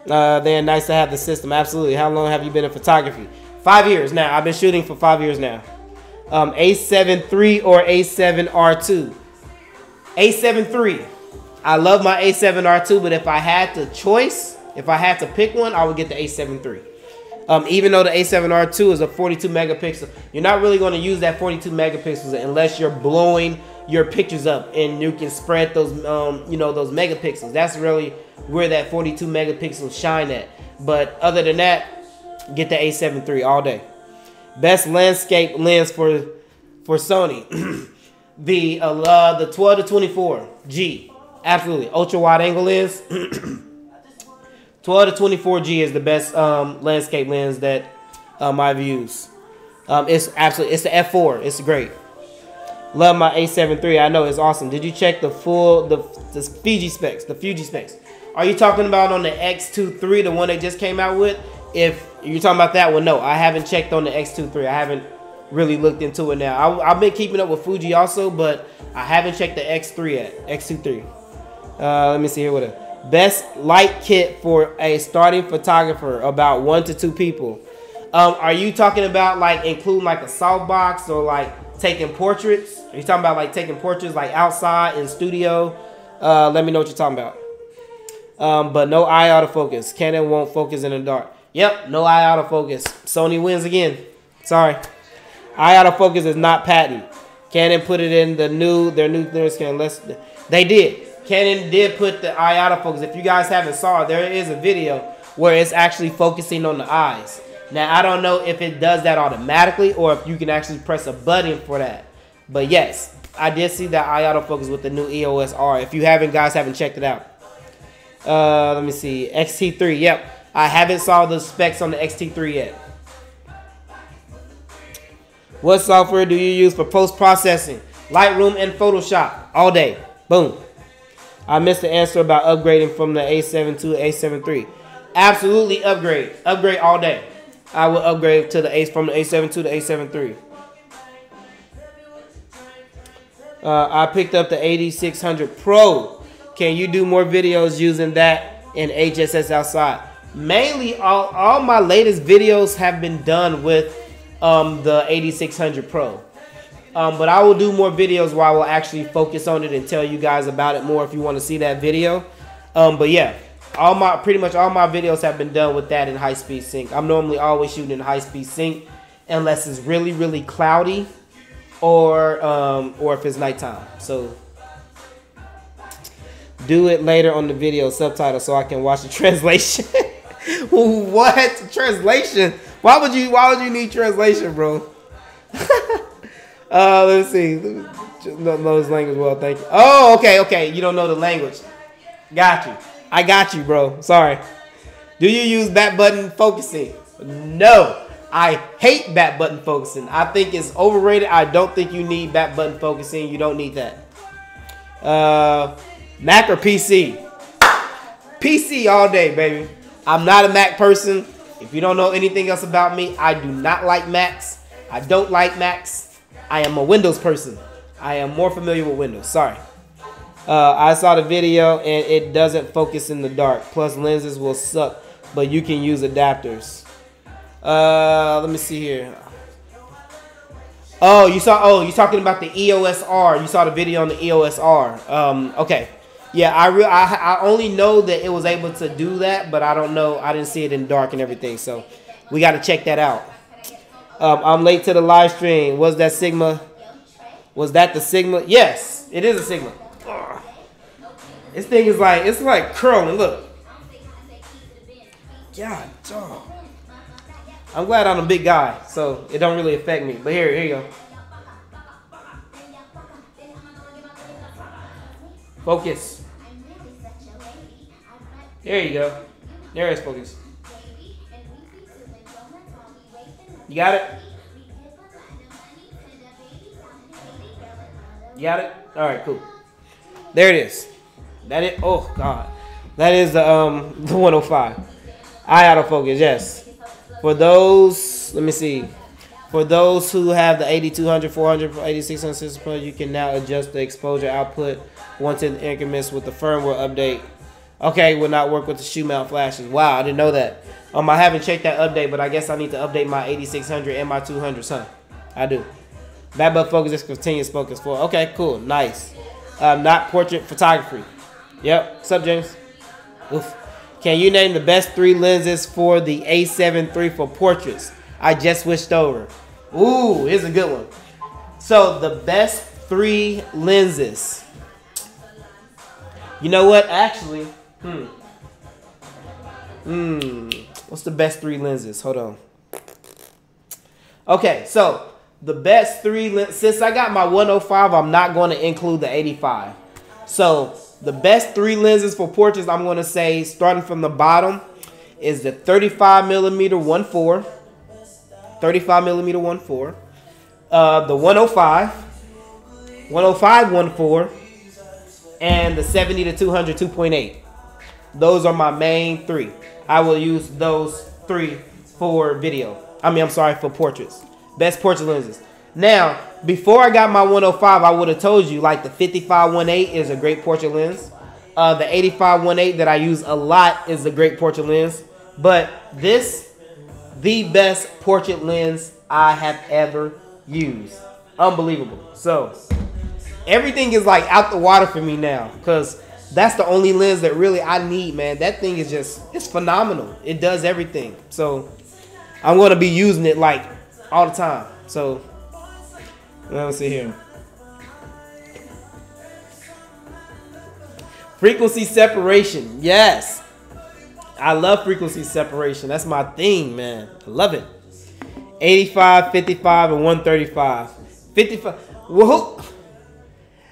Uh, then nice to have the system. Absolutely. How long have you been in photography? Five years now. I've been shooting for five years now. Um, A7 III or A7 R2. A7 III. I love my A7 R2, but if I had the choice, if I had to pick one, I would get the A7 III. Um, even though the A7R2 is a 42 megapixel, you're not really going to use that 42 megapixels unless you're blowing your pictures up and you can spread those, um, you know, those megapixels. That's really where that 42 megapixels shine at. But other than that, get the A7 III all day. Best landscape lens for for Sony, the uh, the 12 to 24 G, absolutely ultra wide angle lens. 12 to 24G is the best um, landscape lens that um, I've used. Um, it's absolutely it's the f4. It's great. Love my A7 III. I know it's awesome. Did you check the full the the Fuji specs? The Fuji specs. Are you talking about on the XT3, the one they just came out with? If you're talking about that one, no, I haven't checked on the XT3. I haven't really looked into it now. I, have been keeping up with Fuji also, but I haven't checked the X3 yet. XT3. Uh, let me see here what a best light kit for a starting photographer. About one to two people. Um, are you talking about like including like a softbox or like taking portraits? Are you talking about like taking portraits like outside in studio? Uh, let me know what you're talking about. Um, but no eye autofocus. Canon won't focus in the dark. Yep, no eye autofocus. Sony wins again. Sorry. Eye autofocus is not patent. Canon put it in the new their new their scan. Let's they did. Canon did put the eye autofocus. If you guys haven't saw it, there is a video where it's actually focusing on the eyes. Now I don't know if it does that automatically or if you can actually press a button for that. But yes, I did see that eye autofocus with the new EOS R. If you haven't, guys, haven't checked it out. Uh, let me see. XT3. Yep. I haven't saw the specs on the XT3 yet. What software do you use for post-processing? Lightroom and Photoshop. All day. Boom. I missed the answer about upgrading from the A7 to A7 III. Absolutely upgrade. Upgrade all day. I will upgrade to the A from the A7 to the A7 III. Uh, I picked up the AD600 Pro. Can you do more videos using that in HSS outside? Mainly, all, all my latest videos have been done with um, the AD600 Pro. Um, but I will do more videos where I will actually focus on it and tell you guys about it more if you want to see that video. Um, but yeah, all my pretty much all my videos have been done with that in high speed sync. I'm normally always shooting in high speed sync unless it's really really cloudy or um, or if it's nighttime. So do it later on the video subtitle so I can watch the translation. what translation? Why would you Why would you need translation, bro? uh, let's see. Don't know his language well. Thank you. Oh, okay, okay. You don't know the language. Got you. I got you, bro. Sorry. Do you use back button focusing? No. I hate back button focusing. I think it's overrated. I don't think you need back button focusing. You don't need that. Uh, Mac or PC? PC all day, baby. I'm not a Mac person. If you don't know anything else about me, I do not like Macs. I don't like Macs. I am a Windows person. I am more familiar with Windows. Sorry. Uh, I saw the video and it doesn't focus in the dark. Plus lenses will suck, but you can use adapters. Uh, let me see here. Oh, you saw. Oh, you're talking about the EOS R? You saw the video on the EOS R. Um, okay. Yeah, I real I, I only know that it was able to do that, but I don't know. I didn't see it in dark and everything, so we got to check that out. Um, I'm late to the live stream. Was that Sigma? Was that the Sigma? Yes, it is a Sigma. This thing is like it's like curling. Look. God, dog. I'm glad I'm a big guy, so it don't really affect me. But here, here you go. Focus. There you go. There is focus. You got it? You got it? All right, cool. There it is. That is. Oh God, that is the um the 105. Eye autofocus. Yes. For those, let me see. For those who have the AD200, 400, AD600 system, you can now adjust the exposure output once in increments with the firmware update. Okay, will not work with the shoe mount flashes. Wow, I didn't know that. Um, I haven't checked that update, but I guess I need to update my AD600 and my 200, son. I do. Back but focus is continuous focus for. Okay, cool, nice. Um, not portrait photography. Yep. What's up, James? Oof. Can you name the best three lenses for the A7 III for portraits? I just switched over. Ooh, here's a good one. So the best three lenses. You know what? Actually, hmm. Hmm. What's the best three lenses? Hold on. Okay, so the best three. Since I got my 105, I'm not going to include the 85. So the best three lenses for portraits, I'm going to say, starting from the bottom, is the 35 millimeter 1.4, 35 millimeter 1.4, uh, the 105, 105 1.4, and the 70 to 200 2.8. Those are my main three. I will use those three for video. I mean, I'm sorry, for portraits. Best portrait lenses. Now, before I got my 105, I would have told you like the 5518 is a great portrait lens. Uh, the 8518 that I use a lot is a great portrait lens. But this, the best portrait lens I have ever used. Unbelievable. So, everything is like out the water for me now because that's the only lens that really I need, man. That thing is just, it's phenomenal. It does everything. So, I'm going to be using it like all the time. So, let me see here. Frequency separation. Yes. I love frequency separation. That's my thing, man. I love it. 85, 55, and 135. 55. Well,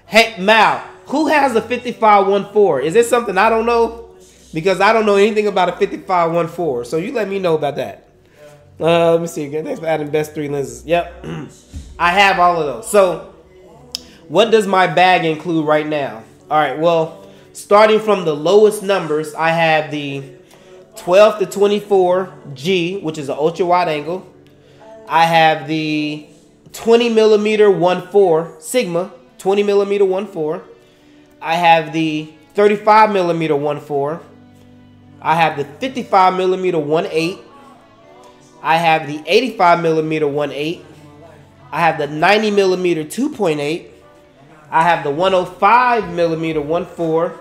hey, Mal, who has a 5514? Is this something I don't know? Because I don't know anything about a 5514. So you let me know about that. Uh, let me see again. Thanks for adding best three lenses. Yep. I have all of those. So what does my bag include right now? All right, well, starting from the lowest numbers, I have the 12 to 24 G, which is an ultra wide angle. I have the 20 millimeter 1.4 Sigma, 20 millimeter 1.4. I have the 35 millimeter 1.4. I have the 55 millimeter 1.8. I have the 85 millimeter 1.8. I have the 90 millimeter 2.8. I have the 105 millimeter 1.4.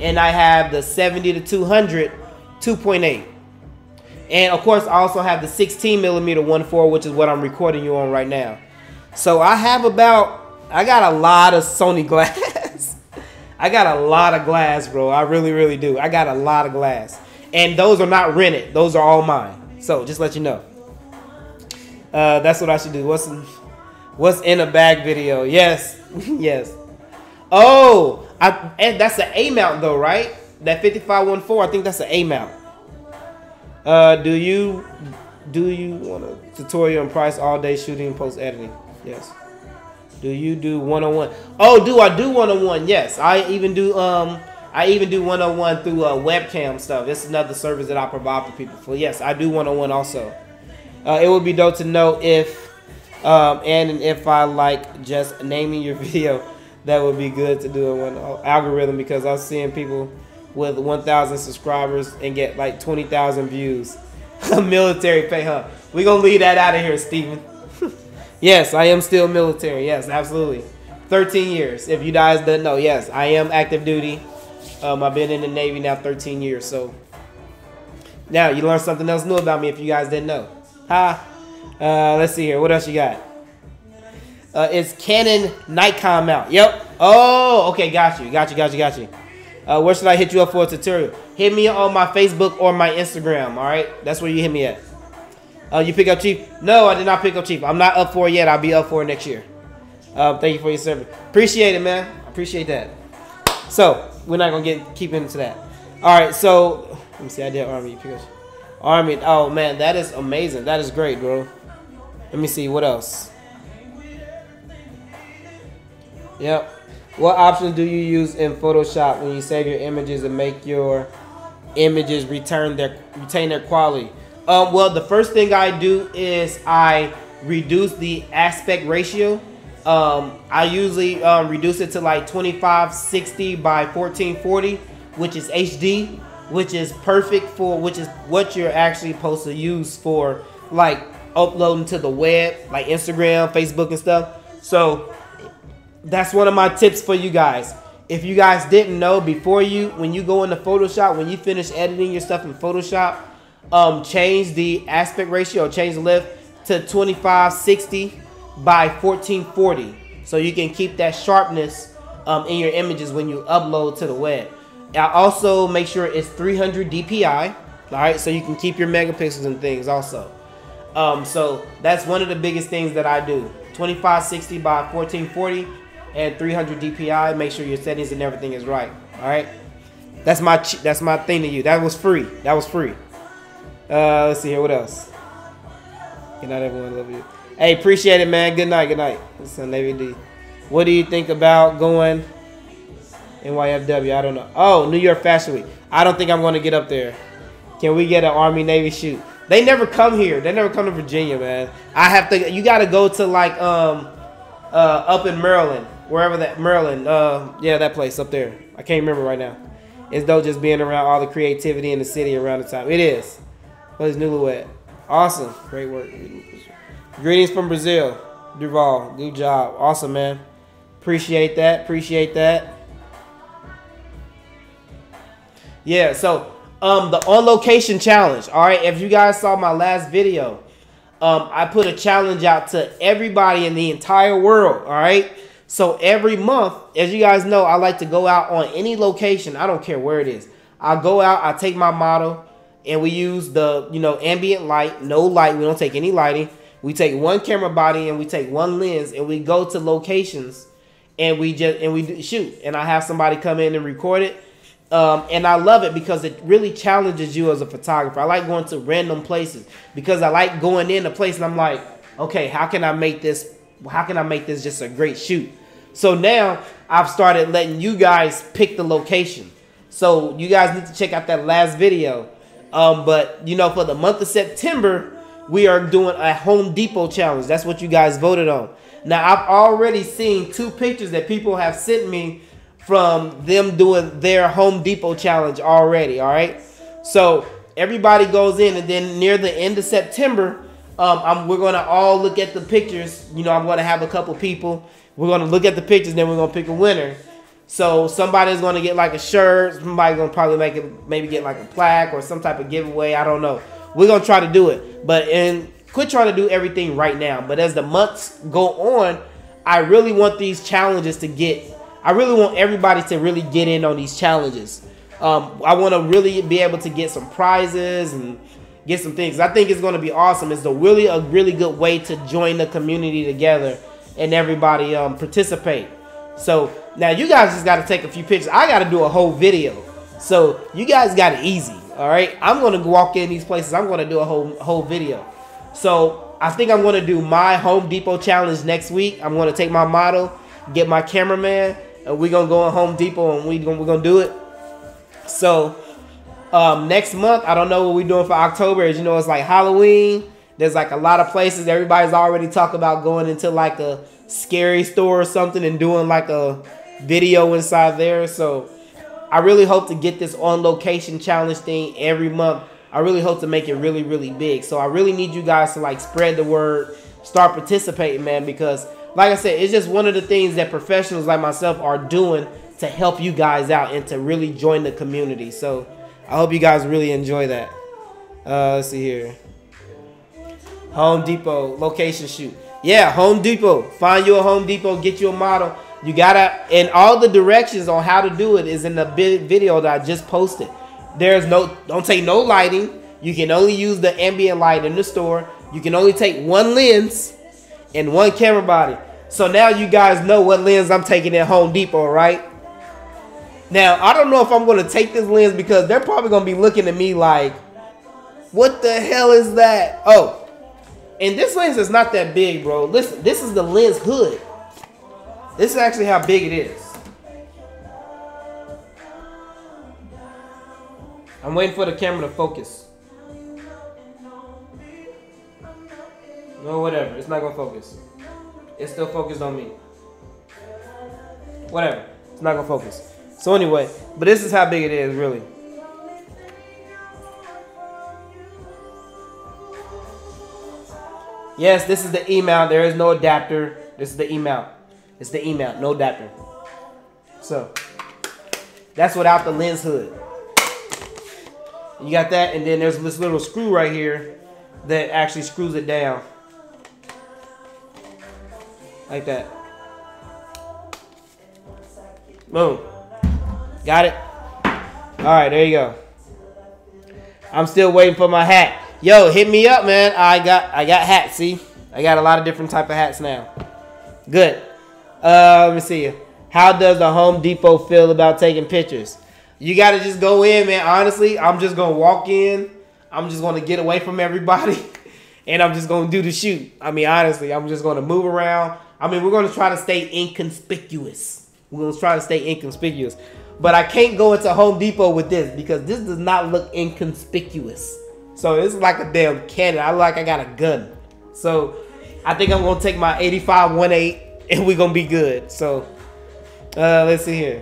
And I have the 70 to 200 2.8. And of course, I also have the 16 millimeter 1.4, which is what I'm recording you on right now. So I have about, I got a lot of Sony glass. I got a lot of glass, bro. I really, really do. I got a lot of glass. And those are not rented. Those are all mine. So just let you know. Uh, that's what I should do. What's what's in a bag video? Yes, yes. Oh, I, and that's an A mount though, right? That 5514, I think that's an A mount. Uh, do you do you want a tutorial on price all day shooting and post editing? Yes. Do you do one on one? Oh, do I do one on one? Yes. I even do um I even do one on one through uh, webcam stuff. This is another service that I provide for people. For yes, I do one on one also. Uh, it would be dope to know if um, and if I like just naming your video. That would be good to do in one algorithm because I'm seeing people with 1,000 subscribers and get like 20,000 views. military pay, huh? Going to leave that out of here, Steven. yes, I am still military. Yes, absolutely. 13 years. If you guys didn't know, yes, I am active duty. Um, I've been in the Navy now 13 years. So now you learned something else new about me if you guys didn't know. Ha. Uh, let's see here. What else you got? Uh, it's Canon Nikon mount. Yep. Oh, okay. Got you. Got you. Got you. Got you. Uh, where should I hit you up for a tutorial? Hit me on my Facebook or my Instagram. All right. That's where you hit me at. Uh, you pick up Chief? No, I did not pick up Chief. I'm not up for it yet. I'll be up for it next year. Uh, thank you for your service. Appreciate it, man. Appreciate that. So we're not gonna get keep into that. All right. So let me see. I did Army. Up. Army. Oh man, that is amazing. That is great, bro. Let me see. What else? Yep. What options do you use in Photoshop when you save your images and make your images return their retain their quality? Um, well, the first thing I do is I reduce the aspect ratio. Um, I usually um, reduce it to like 2560 by 1440, which is HD, which is perfect for which is what you're actually supposed to use for like uploading to the web, like Instagram, Facebook, and stuff. So that's one of my tips for you guys. If you guys didn't know, before you, when you go into Photoshop, when you finish editing your stuff in Photoshop, um, change the aspect ratio, change the lift to 2560 by 1440. So you can keep that sharpness um, in your images when you upload to the web. I also make sure it's 300 DPI, all right, so you can keep your megapixels and things also. Um, so that's one of the biggest things that I do. 2560 by 1440 and 300 DPI. Make sure your settings and everything is right. All right. That's my that's my thing to you. That was free. That was free. Uh, let's see here. What else? Good night, everyone. Love you. Hey, appreciate it, man. Good night. Good night. This is Navy D. What do you think about going NYFW? I don't know. Oh, New York Fashion Week. I don't think I'm going to get up there. Can we get an Army Navy shoot? They never come here. They never come to Virginia, man. I have to. You got to go to like um uh up in Maryland wherever that Maryland, uh, yeah, that place up there. I can't remember right now. It's though just being around all the creativity in the city around the time. It is. What is Newlywed? Awesome. Great work. Greetings from Brazil. Duval. Good job. Awesome, man. Appreciate that. Appreciate that. Yeah, so um the on location challenge. All right, if you guys saw my last video, um I put a challenge out to everybody in the entire world, all right? So every month, as you guys know, I like to go out on any location. I don't care where it is. I go out, I take my model, and we use the you know ambient light, no light. We don't take any lighting. We take one camera body and we take one lens, and we go to locations, and we just and we shoot. And I have somebody come in and record it. Um, and I love it because it really challenges you as a photographer. I like going to random places because I like going in a place and I'm like, okay, how can I make this? How can I make this just a great shoot? So now I've started letting you guys pick the location. So you guys need to check out that last video. Um, but you know, for the month of September, we are doing a Home Depot challenge. That's what you guys voted on. Now I've already seen two pictures that people have sent me from them doing their Home Depot challenge already. All right, so everybody goes in, and then near the end of September, um, we're gonna all look at the pictures. You know, I'm gonna have a couple people. We're gonna look at the pictures, then we're gonna pick a winner. So somebody's gonna get like a shirt. Somebody's gonna probably make it, maybe get like a plaque or some type of giveaway. I don't know. We're gonna try to do it, but and quit trying to do everything right now. But as the months go on, I really want these challenges to get. I really want everybody to really get in on these challenges. Um, I want to really be able to get some prizes and get some things. I think it's going to be awesome. It's a really a really good way to join the community together and everybody um, participate. So now you guys just got to take a few pictures. I got to do a whole video. So you guys got it easy. All right. I'm going to walk in these places. I'm going to do a whole whole video. So I think I'm going to do my Home Depot challenge next week. I'm going to take my model, get my cameraman, and we're going to go in Home Depot and we gonna, we're going to do it. So um, next month, I don't know what we're doing for October. As you know, it's like Halloween. There's like a lot of places. Everybody's already talking about going into like a scary store or something and doing like a video inside there. So I really hope to get this on location challenge thing every month. I really hope to make it really, really big. So I really need you guys to like spread the word, start participating, man, because like I said, it's just one of the things that professionals like myself are doing to help you guys out and to really join the community. So I hope you guys really enjoy that. Uh, let's see here. Home Depot location shoot. Yeah, Home Depot. Find you a Home Depot, get you a model. You gotta, and all the directions on how to do it is in the video that I just posted. There's no, don't take no lighting. You can only use the ambient light in the store. You can only take one lens and one camera body. So now you guys know what lens I'm taking at Home Depot, right? Now, I don't know if I'm going to take this lens because they're probably going to be looking at me like, what the hell is that? Oh, and this lens is not that big, bro. Listen, this is the lens hood. This is actually how big it is. I'm waiting for the camera to focus. No, whatever. It's not gonna focus. It's still focused on me. Whatever. It's not gonna focus. So anyway, but this is how big it is, really. Yes, this is the E-mount. There is no adapter. This is the E-mount. It's the E-mount, no adapter. So that's without the lens hood. You got that, and then there's this little screw right here that actually screws it down. Like that. Boom. Got it? Alright, there you go. I'm still waiting for my hat. Yo, hit me up, man. I got I got hats. See, I got a lot of different type of hats now. Good. Uh, let me see. How does the Home Depot feel about taking pictures? You got to just go in, man. Honestly, I'm just gonna walk in. I'm just gonna get away from everybody, and I'm just gonna do the shoot. I mean, honestly, I'm just gonna move around. I mean, we're gonna try to stay inconspicuous. We're gonna try to stay inconspicuous. But I can't go into Home Depot with this because this does not look inconspicuous. So it's like a damn cannon. I like I got a gun. So I think I'm gonna take my 85 1.8 and we're gonna be good. So uh, let's see here.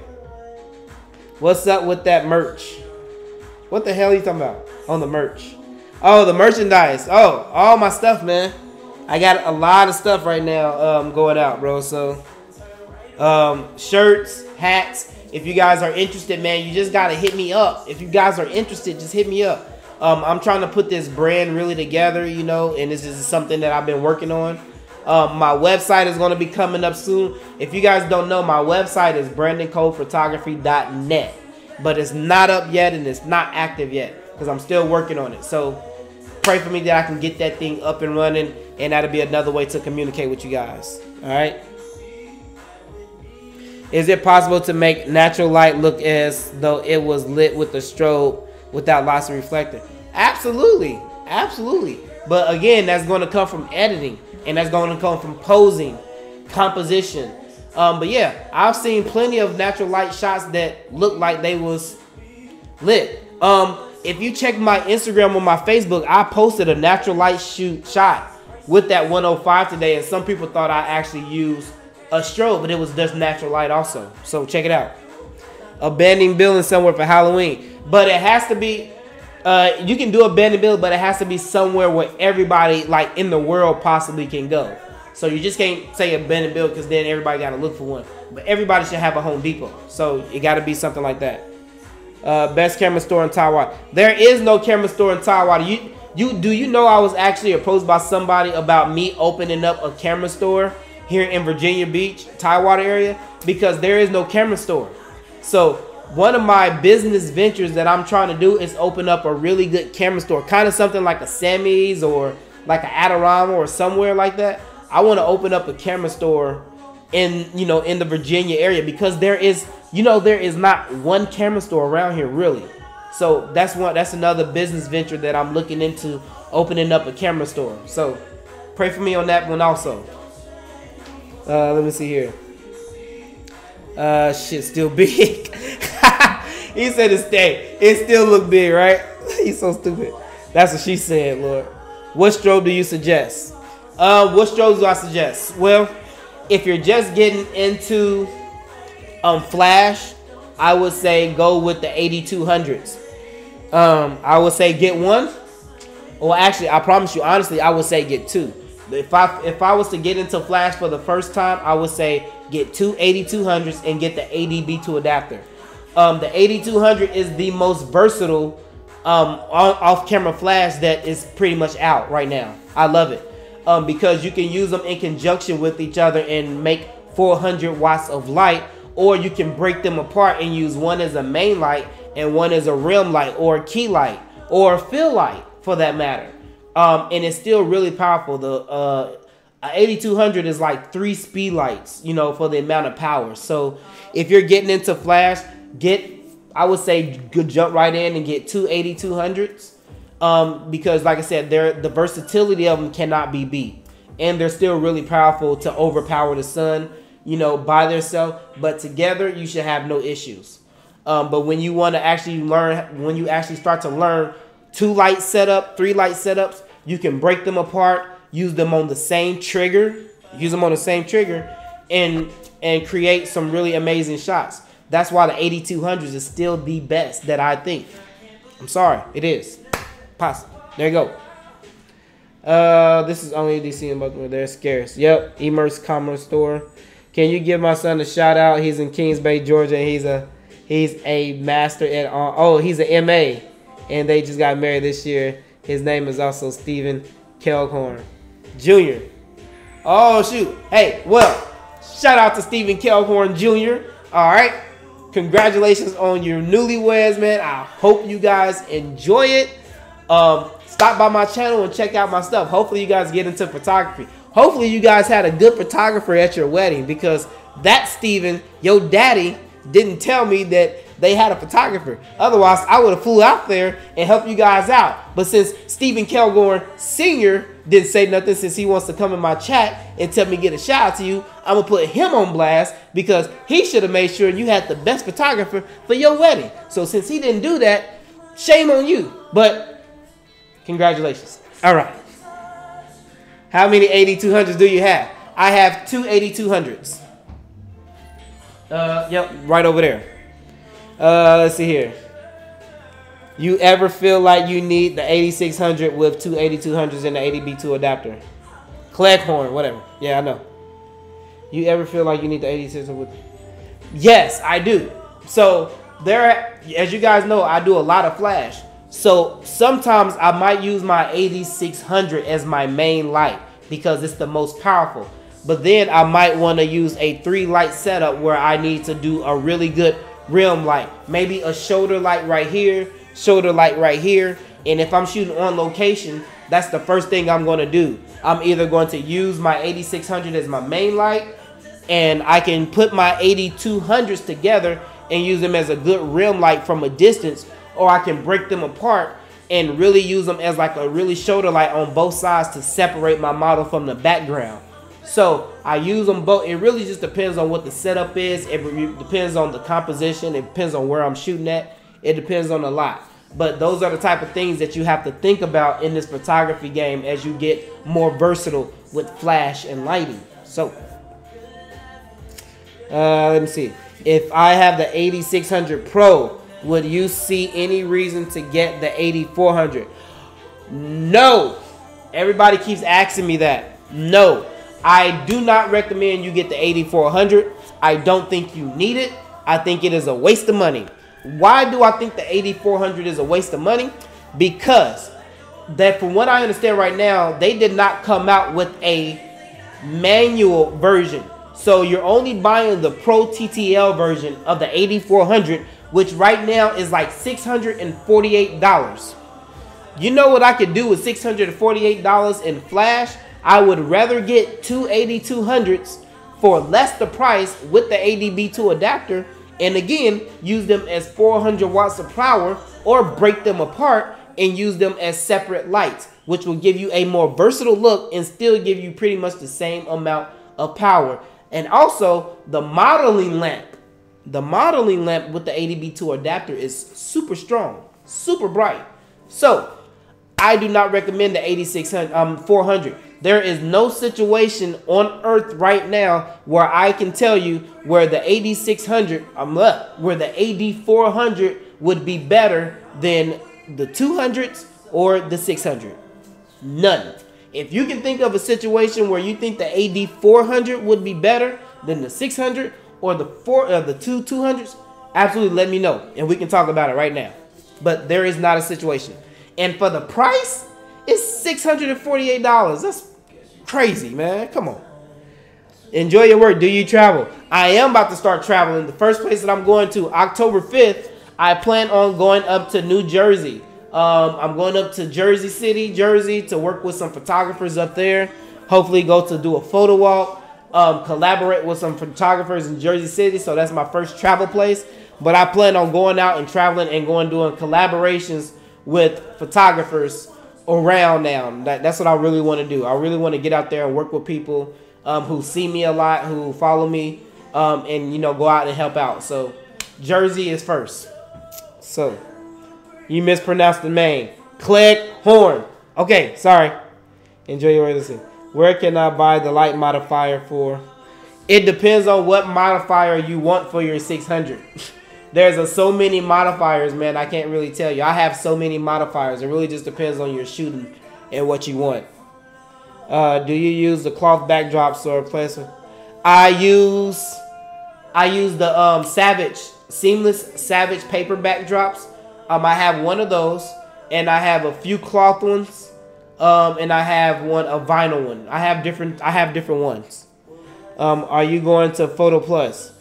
What's up with that merch? What the hell are you talking about? On the merch. Oh, the merchandise. Oh, all my stuff, man. I got a lot of stuff right now um, going out, bro. So um, shirts, hats. If you guys are interested, man, you just gotta hit me up. If you guys are interested, just hit me up. Um, I'm trying to put this brand really together, you know, and this is something that I've been working on. Um, my website is going to be coming up soon. If you guys don't know, my website is brandoncolephotography.net, but it's not up yet and it's not active yet because I'm still working on it. So pray for me that I can get that thing up and running, and that'll be another way to communicate with you guys. All right. Is it possible to make natural light look as though it was lit with a strobe without lots of reflector? Absolutely, absolutely. But again, that's going to come from editing, and that's going to come from posing, composition. Um, but yeah, I've seen plenty of natural light shots that look like they was lit. Um, if you check my Instagram or my Facebook, I posted a natural light shoot shot with that 105 today, and some people thought I actually used a strobe, but it was just natural light also. So check it out. Abandoned building somewhere for Halloween, but it has to be. Uh, you can do abandoned building, but it has to be somewhere where everybody, like in the world, possibly can go. So you just can't say abandoned building because then everybody got to look for one. But everybody should have a Home Depot, so it got to be something like that. Uh, best camera store in Taiwan. There is no camera store in Taiwan. You you do you know I was actually approached by somebody about me opening up a camera store here in Virginia Beach, Tidewater area, because there is no camera store. So one of my business ventures that I'm trying to do is open up a really good camera store, kind of something like a Samy's or like an Adorama or somewhere like that. I want to open up a camera store in you know in the Virginia area because there is you know there is not one camera store around here really. So that's one that's another business venture that I'm looking into opening up a camera store. So pray for me on that one also. Uh, let me see here. Uh, shit, still big. he said it stay. It still look big, right? He's so stupid. That's what she said, Lord. What strobe do you suggest? Uh, what strobes do I suggest? Well, if you're just getting into um flash, I would say go with the AD200s. Um, I would say get one. Well, actually, I promise you, honestly, I would say get two. If I if I was to get into Flash for the first time, I would say get two AD200s and get the ADB2 adapter. Um, the AD200 is the most versatile um, off-camera flash that is pretty much out right now. I love it um, because you can use them in conjunction with each other and make 400 watts of light, or you can break them apart and use one as a main light and one as a rim light or key light or fill light for that matter. Um, and it's still really powerful. The uh, AD200 is like three speed lights, you know, for the amount of power. So if you're getting into flash, get I would say good jump right in and get two AD200s. Um, because like I said, they're the versatility of them cannot be beat. And they're still really powerful to overpower the sun, you know, by themselves. But together you should have no issues. Um, but when you want to actually learn, when you actually start to learn two light setup, three light setups, you can break them apart, use them on the same trigger, use them on the same trigger, and and create some really amazing shots. That's why the AD200s is still the best that I think. I'm sorry, it is. Pass. There you go. Uh, this is only DC and Baltimore. They're scarce. Yep, Immerse Commerce Store. Can you give my son a shout out? He's in Kings Bay, Georgia. he's a he's a master at uh, oh he's an MA and they just got married this year. His name is also Stephen Kelhorn Jr. Oh shoot! Hey, well, shout out to Stephen Kelhorn Jr. All right, congratulations on your newlyweds, man. I hope you guys enjoy it. Um, stop by my channel and check out my stuff. Hopefully, you guys get into photography. Hopefully, you guys had a good photographer at your wedding because that Stephen, your daddy, didn't tell me that they had a photographer. Otherwise, I would have flew out there and helped you guys out. But since Stephen Kelgorn Sr. didn't say nothing since he wants to come in my chat and tell me get a shout out to you, I'm gonna put him on blast because he should have made sure you had the best photographer for your wedding. So since he didn't do that, shame on you. But congratulations. All right. How many AD200s do you have? I have two AD200s. Uh, yep, right over there. Uh, let's see here. You ever feel like you need the AD600 with two AD200s and the ADB2 adapter? Cleghorn, whatever. Yeah, I know. You ever feel like you need the AD600 with? Yes, I do. So there, as you guys know, I do a lot of flash. So sometimes I might use my AD600 as my main light because it's the most powerful. But then I might want to use a three light setup where I need to do a really good rim light. Maybe a shoulder light right here, shoulder light right here. And if I'm shooting on location, that's the first thing I'm going to do. I'm either going to use my AD600 as my main light and I can put my AD200s together and use them as a good rim light from a distance or I can break them apart and really use them as like a really shoulder light on both sides to separate my model from the background. So I use them both. It really just depends on what the setup is. It depends on the composition. It depends on where I'm shooting at. It depends on a lot. But those are the type of things that you have to think about in this photography game as you get more versatile with flash and lighting. So, uh, let me see. If I have the AD600 Pro, would you see any reason to get the AD400? No. Everybody keeps asking me that. No. I do not recommend you get the AD400. I don't think you need it. I think it is a waste of money. Why do I think the AD400 is a waste of money? Because that from what I understand right now, they did not come out with a manual version. So you're only buying the Pro TTL version of the AD400, which right now is like $648. You know what I could do with $648 in Flash? I would rather get two AD200s for less the price with the ADB2 adapter and again use them as 400 watts of power or break them apart and use them as separate lights which will give you a more versatile look and still give you pretty much the same amount of power. And also the modeling lamp the modeling lamp with the ADB2 adapter is super strong super bright. So I do not recommend the AD600 um 400 there is no situation on earth right now where I can tell you where the AD600, I'm up, where the AD400 would be better than the 200s or the 600. None. If you can think of a situation where you think the AD400 would be better than the 600 or the four uh, the two 200s, absolutely let me know and we can talk about it right now. But there is not a situation. And for the price, it's $648. That's crazy, man. Come on. Enjoy your work. Do you travel? I am about to start traveling. The first place that I'm going to, October 5th, I plan on going up to New Jersey. Um, I'm going up to Jersey City, Jersey, to work with some photographers up there. Hopefully, go to do a photo walk, um, collaborate with some photographers in Jersey City. So that's my first travel place. But I plan on going out and traveling and going doing collaborations with photographers around now. That, that's what I really want to do. I really want to get out there and work with people um, who see me a lot, who follow me, um, and you know go out and help out. So Jersey is first. So you mispronounced the name. Clegg Horn. Okay, sorry. Enjoy your listen. Where can I buy the light modifier for? It depends on what modifier you want for your 600. there's a, so many modifiers, man. I can't really tell you. I have so many modifiers. It really just depends on your shooting and what you want. Uh, do you use the cloth backdrops or replacement? I use I use the um, Savage seamless Savage paper backdrops. Um, I have one of those, and I have a few cloth ones, um, and I have one a vinyl one. I have different I have different ones. Um, are you going to Photo Plus?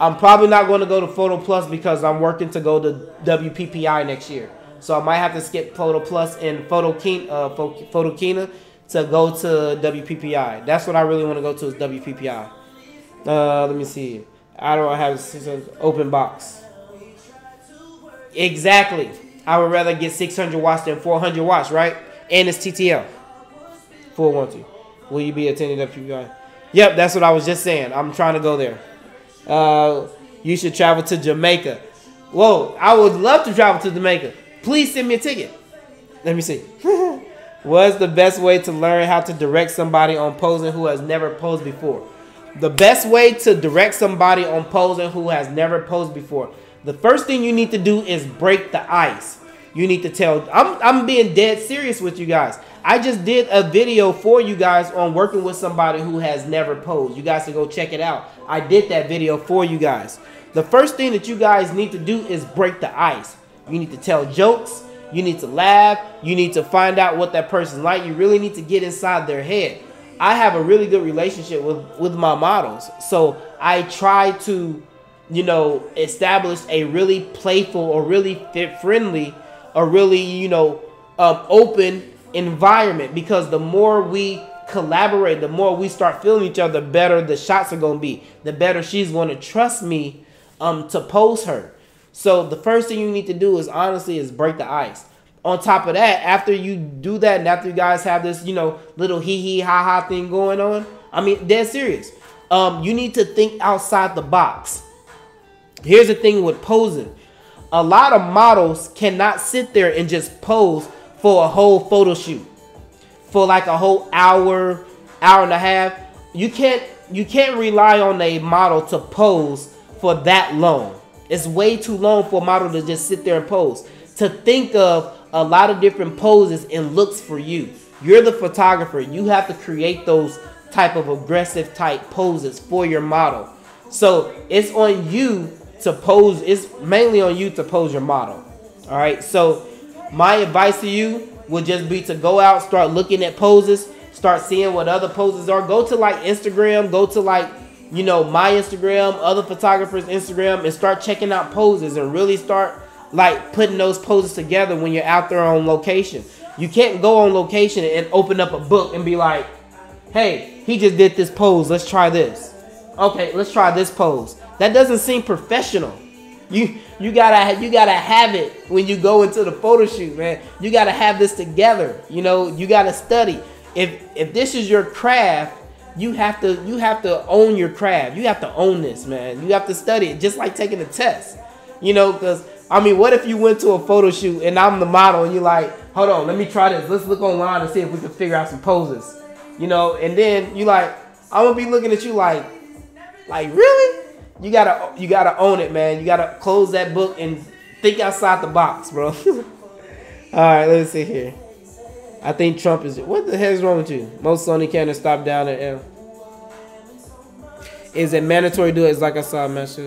I'm probably not going to go to Photo Plus because I'm working to go to WPPI next year. So I might have to skip Photo Plus and Photokina, uh, Photokina to go to WPPI. That's what I really want to go to is WPPI. Uh, let me see. I don't have an open box. Exactly. I would rather get 600 watts than 400 watts, right? And it's TTL. 412. Will you be attending WPPI? Yep, that's what I was just saying. I'm trying to go there. Uh, you should travel to Jamaica. Whoa, I would love to travel to Jamaica. Please send me a ticket. Let me see. What's the best way to learn how to direct somebody on posing who has never posed before? The best way to direct somebody on posing who has never posed before. The first thing you need to do is break the ice. You need to tell. I'm, I'm being dead serious with you guys. I just did a video for you guys on working with somebody who has never posed. You guys can go check it out. I did that video for you guys. The first thing that you guys need to do is break the ice. You need to tell jokes. You need to laugh. You need to find out what that person's like. You really need to get inside their head. I have a really good relationship with with my models. So I try to, you know, establish a really playful or really fit friendly or really, you know, um, open environment because the more we collaborate, the more we start feeling each other, better the shots are going to be. The better she's going to trust me um, to pose her. So the first thing you need to do is honestly is break the ice. On top of that, after you do that and after you guys have this, you know, little hee hee ha ha thing going on, I mean, dead serious. Um, you need to think outside the box. Here's the thing with posing. A lot of models cannot sit there and just pose for a whole photo shoot for like a whole hour, hour and a half. You can't you can't rely on a model to pose for that long. It's way too long for a model to just sit there and pose. To think of a lot of different poses and looks for you. You're the photographer. You have to create those type of aggressive type poses for your model. So it's on you to pose. It's mainly on you to pose your model. All right. So my advice to you would just be to go out, start looking at poses, start seeing what other poses are. Go to like Instagram, go to like, you know, my Instagram, other photographers' Instagram, and start checking out poses and really start like putting those poses together when you're out there on location. You can't go on location and open up a book and be like, hey, he just did this pose, let's try this. Okay, let's try this pose. That doesn't seem professional. You you gotta you gotta have it when you go into the photo shoot, man. You gotta have this together. You know, you gotta study. If if this is your craft, you have to you have to own your craft. You have to own this, man. You have to study it, just like taking a test. You know, because I mean, what if you went to a photo shoot and I'm the model and you're like, hold on, let me try this. Let's look online and see if we can figure out some poses. You know, and then you like, I'm gonna be looking at you like, like really? You gotta you gotta own it, man. You gotta close that book and think outside the box, bro. All right, let's see here. I think Trump is. What the hell is wrong with you? Most Sony cameras stop down at M. Is it mandatory to do it? It's like I saw message.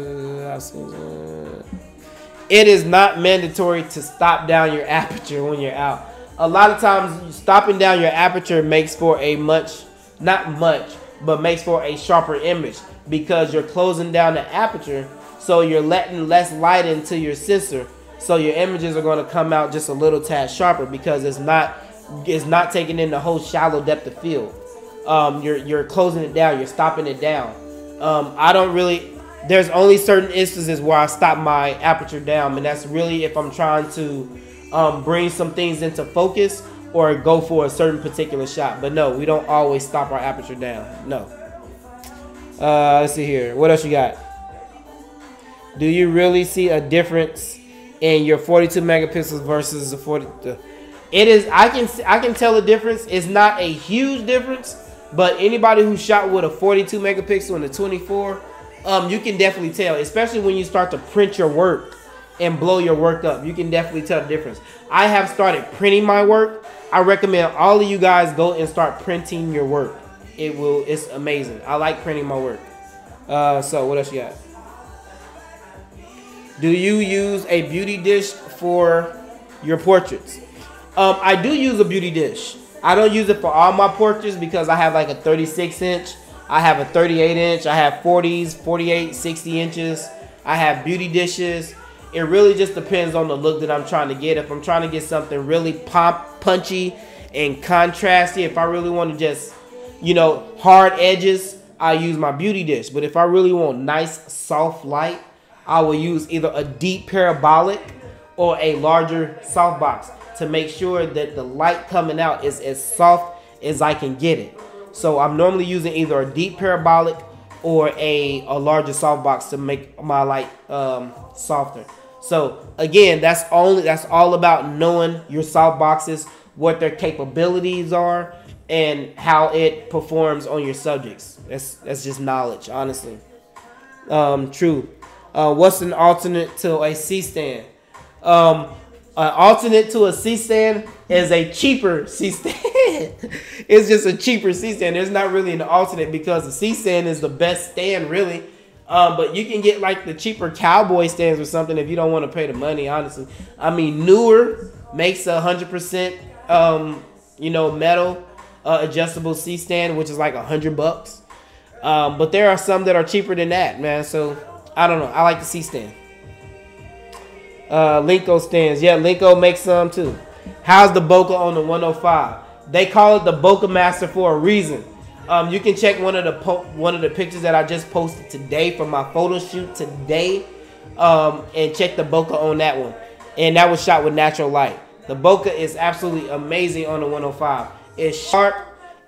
It is not mandatory to stop down your aperture when you're out. A lot of times, stopping down your aperture makes for a much, not much, but makes for a sharper image because you're closing down the aperture so you're letting less light into your sensor. So your images are going to come out just a little tad sharper because it's not it's not taking in the whole shallow depth of field. Um, you're you're closing it down you're stopping it down. Um, i don't really there's only certain instances where i stop my aperture down and that's really if i'm trying to um, bring some things into focus or go for a certain particular shot. But no we don't always stop our aperture down no uh, let's see here. What else you got? Do you really see a difference in your 42 megapixels versus the 40? It is. I can I can tell the difference. It's not a huge difference, but anybody who shot with a 42 megapixel and a 24, um, you can definitely tell. Especially when you start to print your work and blow your work up, you can definitely tell the difference. I have started printing my work. I recommend all of you guys go and start printing your work it will. It's amazing. I like printing my work. Uh, so what else you got? Do you use a beauty dish for your portraits? Um, I do use a beauty dish. I don't use it for all my portraits because I have like a 36 inch, I have a 38 inch, I have 40s, 48, 60 inches. I have beauty dishes. It really just depends on the look that I'm trying to get. If I'm trying to get something really pop, punchy, and contrasty, if I really want to just you know, hard edges, I use my beauty dish. But if I really want nice, soft light, I will use either a deep parabolic or a larger softbox to make sure that the light coming out is as soft as I can get it. So I'm normally using either a deep parabolic or a, a larger softbox to make my light um, softer. So again, that's only that's all about knowing your softboxes, what their capabilities are, and how it performs on your subjects. That's that's just knowledge, honestly. Um, true. Uh, what's an alternate to a C stand? Um, an alternate to a C stand is a cheaper C stand. it's just a cheaper C stand. There's not really an alternate because the C stand is the best stand, really. Um, but you can get like the cheaper cowboy stands or something if you don't want to pay the money. Honestly, I mean, Neewer makes a hundred percent, um, you know, metal uh, adjustable C stand, which is like a hundred bucks. Um, but there are some that are cheaper than that, man. So I don't know. I like the C stand. Uh, Linco stands. Yeah, Linco makes some too. How's the bokeh on the 105? They call it the Bokeh Master for a reason. Um, you can check one of the po- one of the pictures that I just posted today from my photo shoot today, um, and check the bokeh on that one. And that was shot with natural light. The bokeh is absolutely amazing on the 105. It's sharp.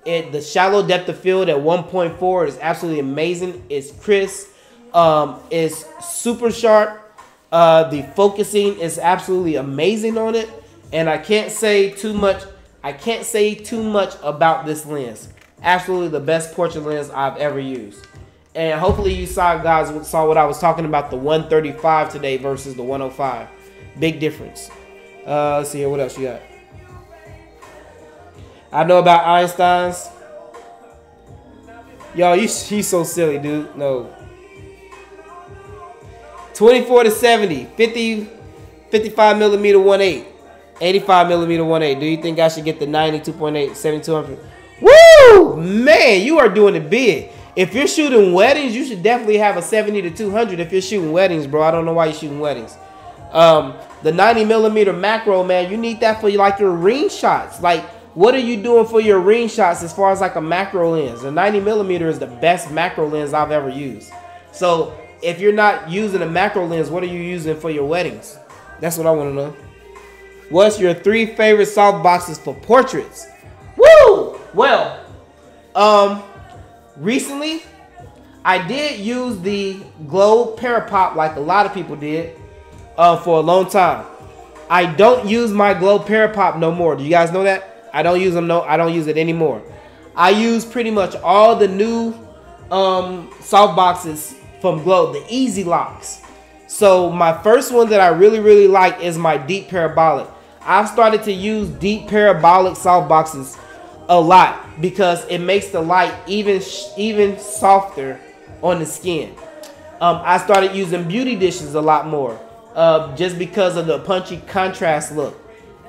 It the shallow depth of field at 1.4 is absolutely amazing. It's crisp. Um, it's super sharp. Uh, the focusing is absolutely amazing on it, and I can't say too much. I can't say too much about this lens absolutely the best portrait lens I've ever used. And hopefully you saw guys saw what I was talking about the 135 today versus the 105. Big difference. Uh, let's see here. What else you got? I know about Einstein's. Yo, you, he's so silly, dude. No. 24 to 70, 50, 55 millimeter 1.8, 85 millimeter 1.8. Do you think I should get the 92.8, 7200? Woo! Man, you are doing it big. If you're shooting weddings, you should definitely have a 70 to 200 if you're shooting weddings, bro. I don't know why you're shooting weddings. Um, the 90 millimeter macro, man, you need that for like your ring shots. Like, what are you doing for your ring shots as far as like a macro lens? The 90 millimeter is the best macro lens I've ever used. So if you're not using a macro lens, what are you using for your weddings? That's what I want to know. What's your three favorite soft boxes for portraits? Woo! Well, um, recently I did use the Glow Parapop like a lot of people did uh, for a long time. I don't use my Glow Parapop no more. Do you guys know that? I don't use them no. I don't use it anymore. I use pretty much all the new um, soft boxes from Glow, the EZ Locks. So my first one that I really really like is my Deep Parabolic. I've started to use Deep Parabolic soft boxes a lot because it makes the light even even softer on the skin. Um, I started using beauty dishes a lot more uh, just because of the punchy contrast look.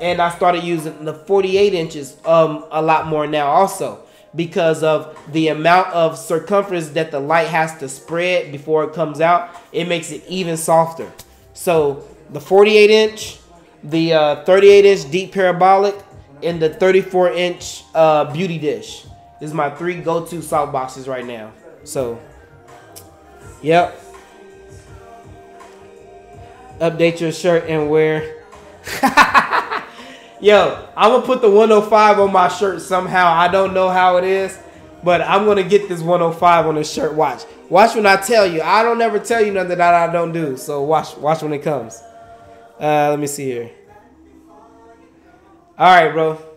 And I started using the 48 inches um, a lot more now also because of the amount of circumference that the light has to spread before it comes out. It makes it even softer. So the 48 inch, the uh, 38 inch deep parabolic, and the 34 inch uh, beauty dish. This is my three go-to soft boxes right now. So, yep. Update your shirt and wear. Yo, I'm gonna put the 105 on my shirt somehow. I don't know how it is, but I'm gonna get this 105 on the shirt. Watch, watch when I tell you. I don't ever tell you nothing that I don't do. So watch, watch when it comes. Uh, let me see here. All right, bro.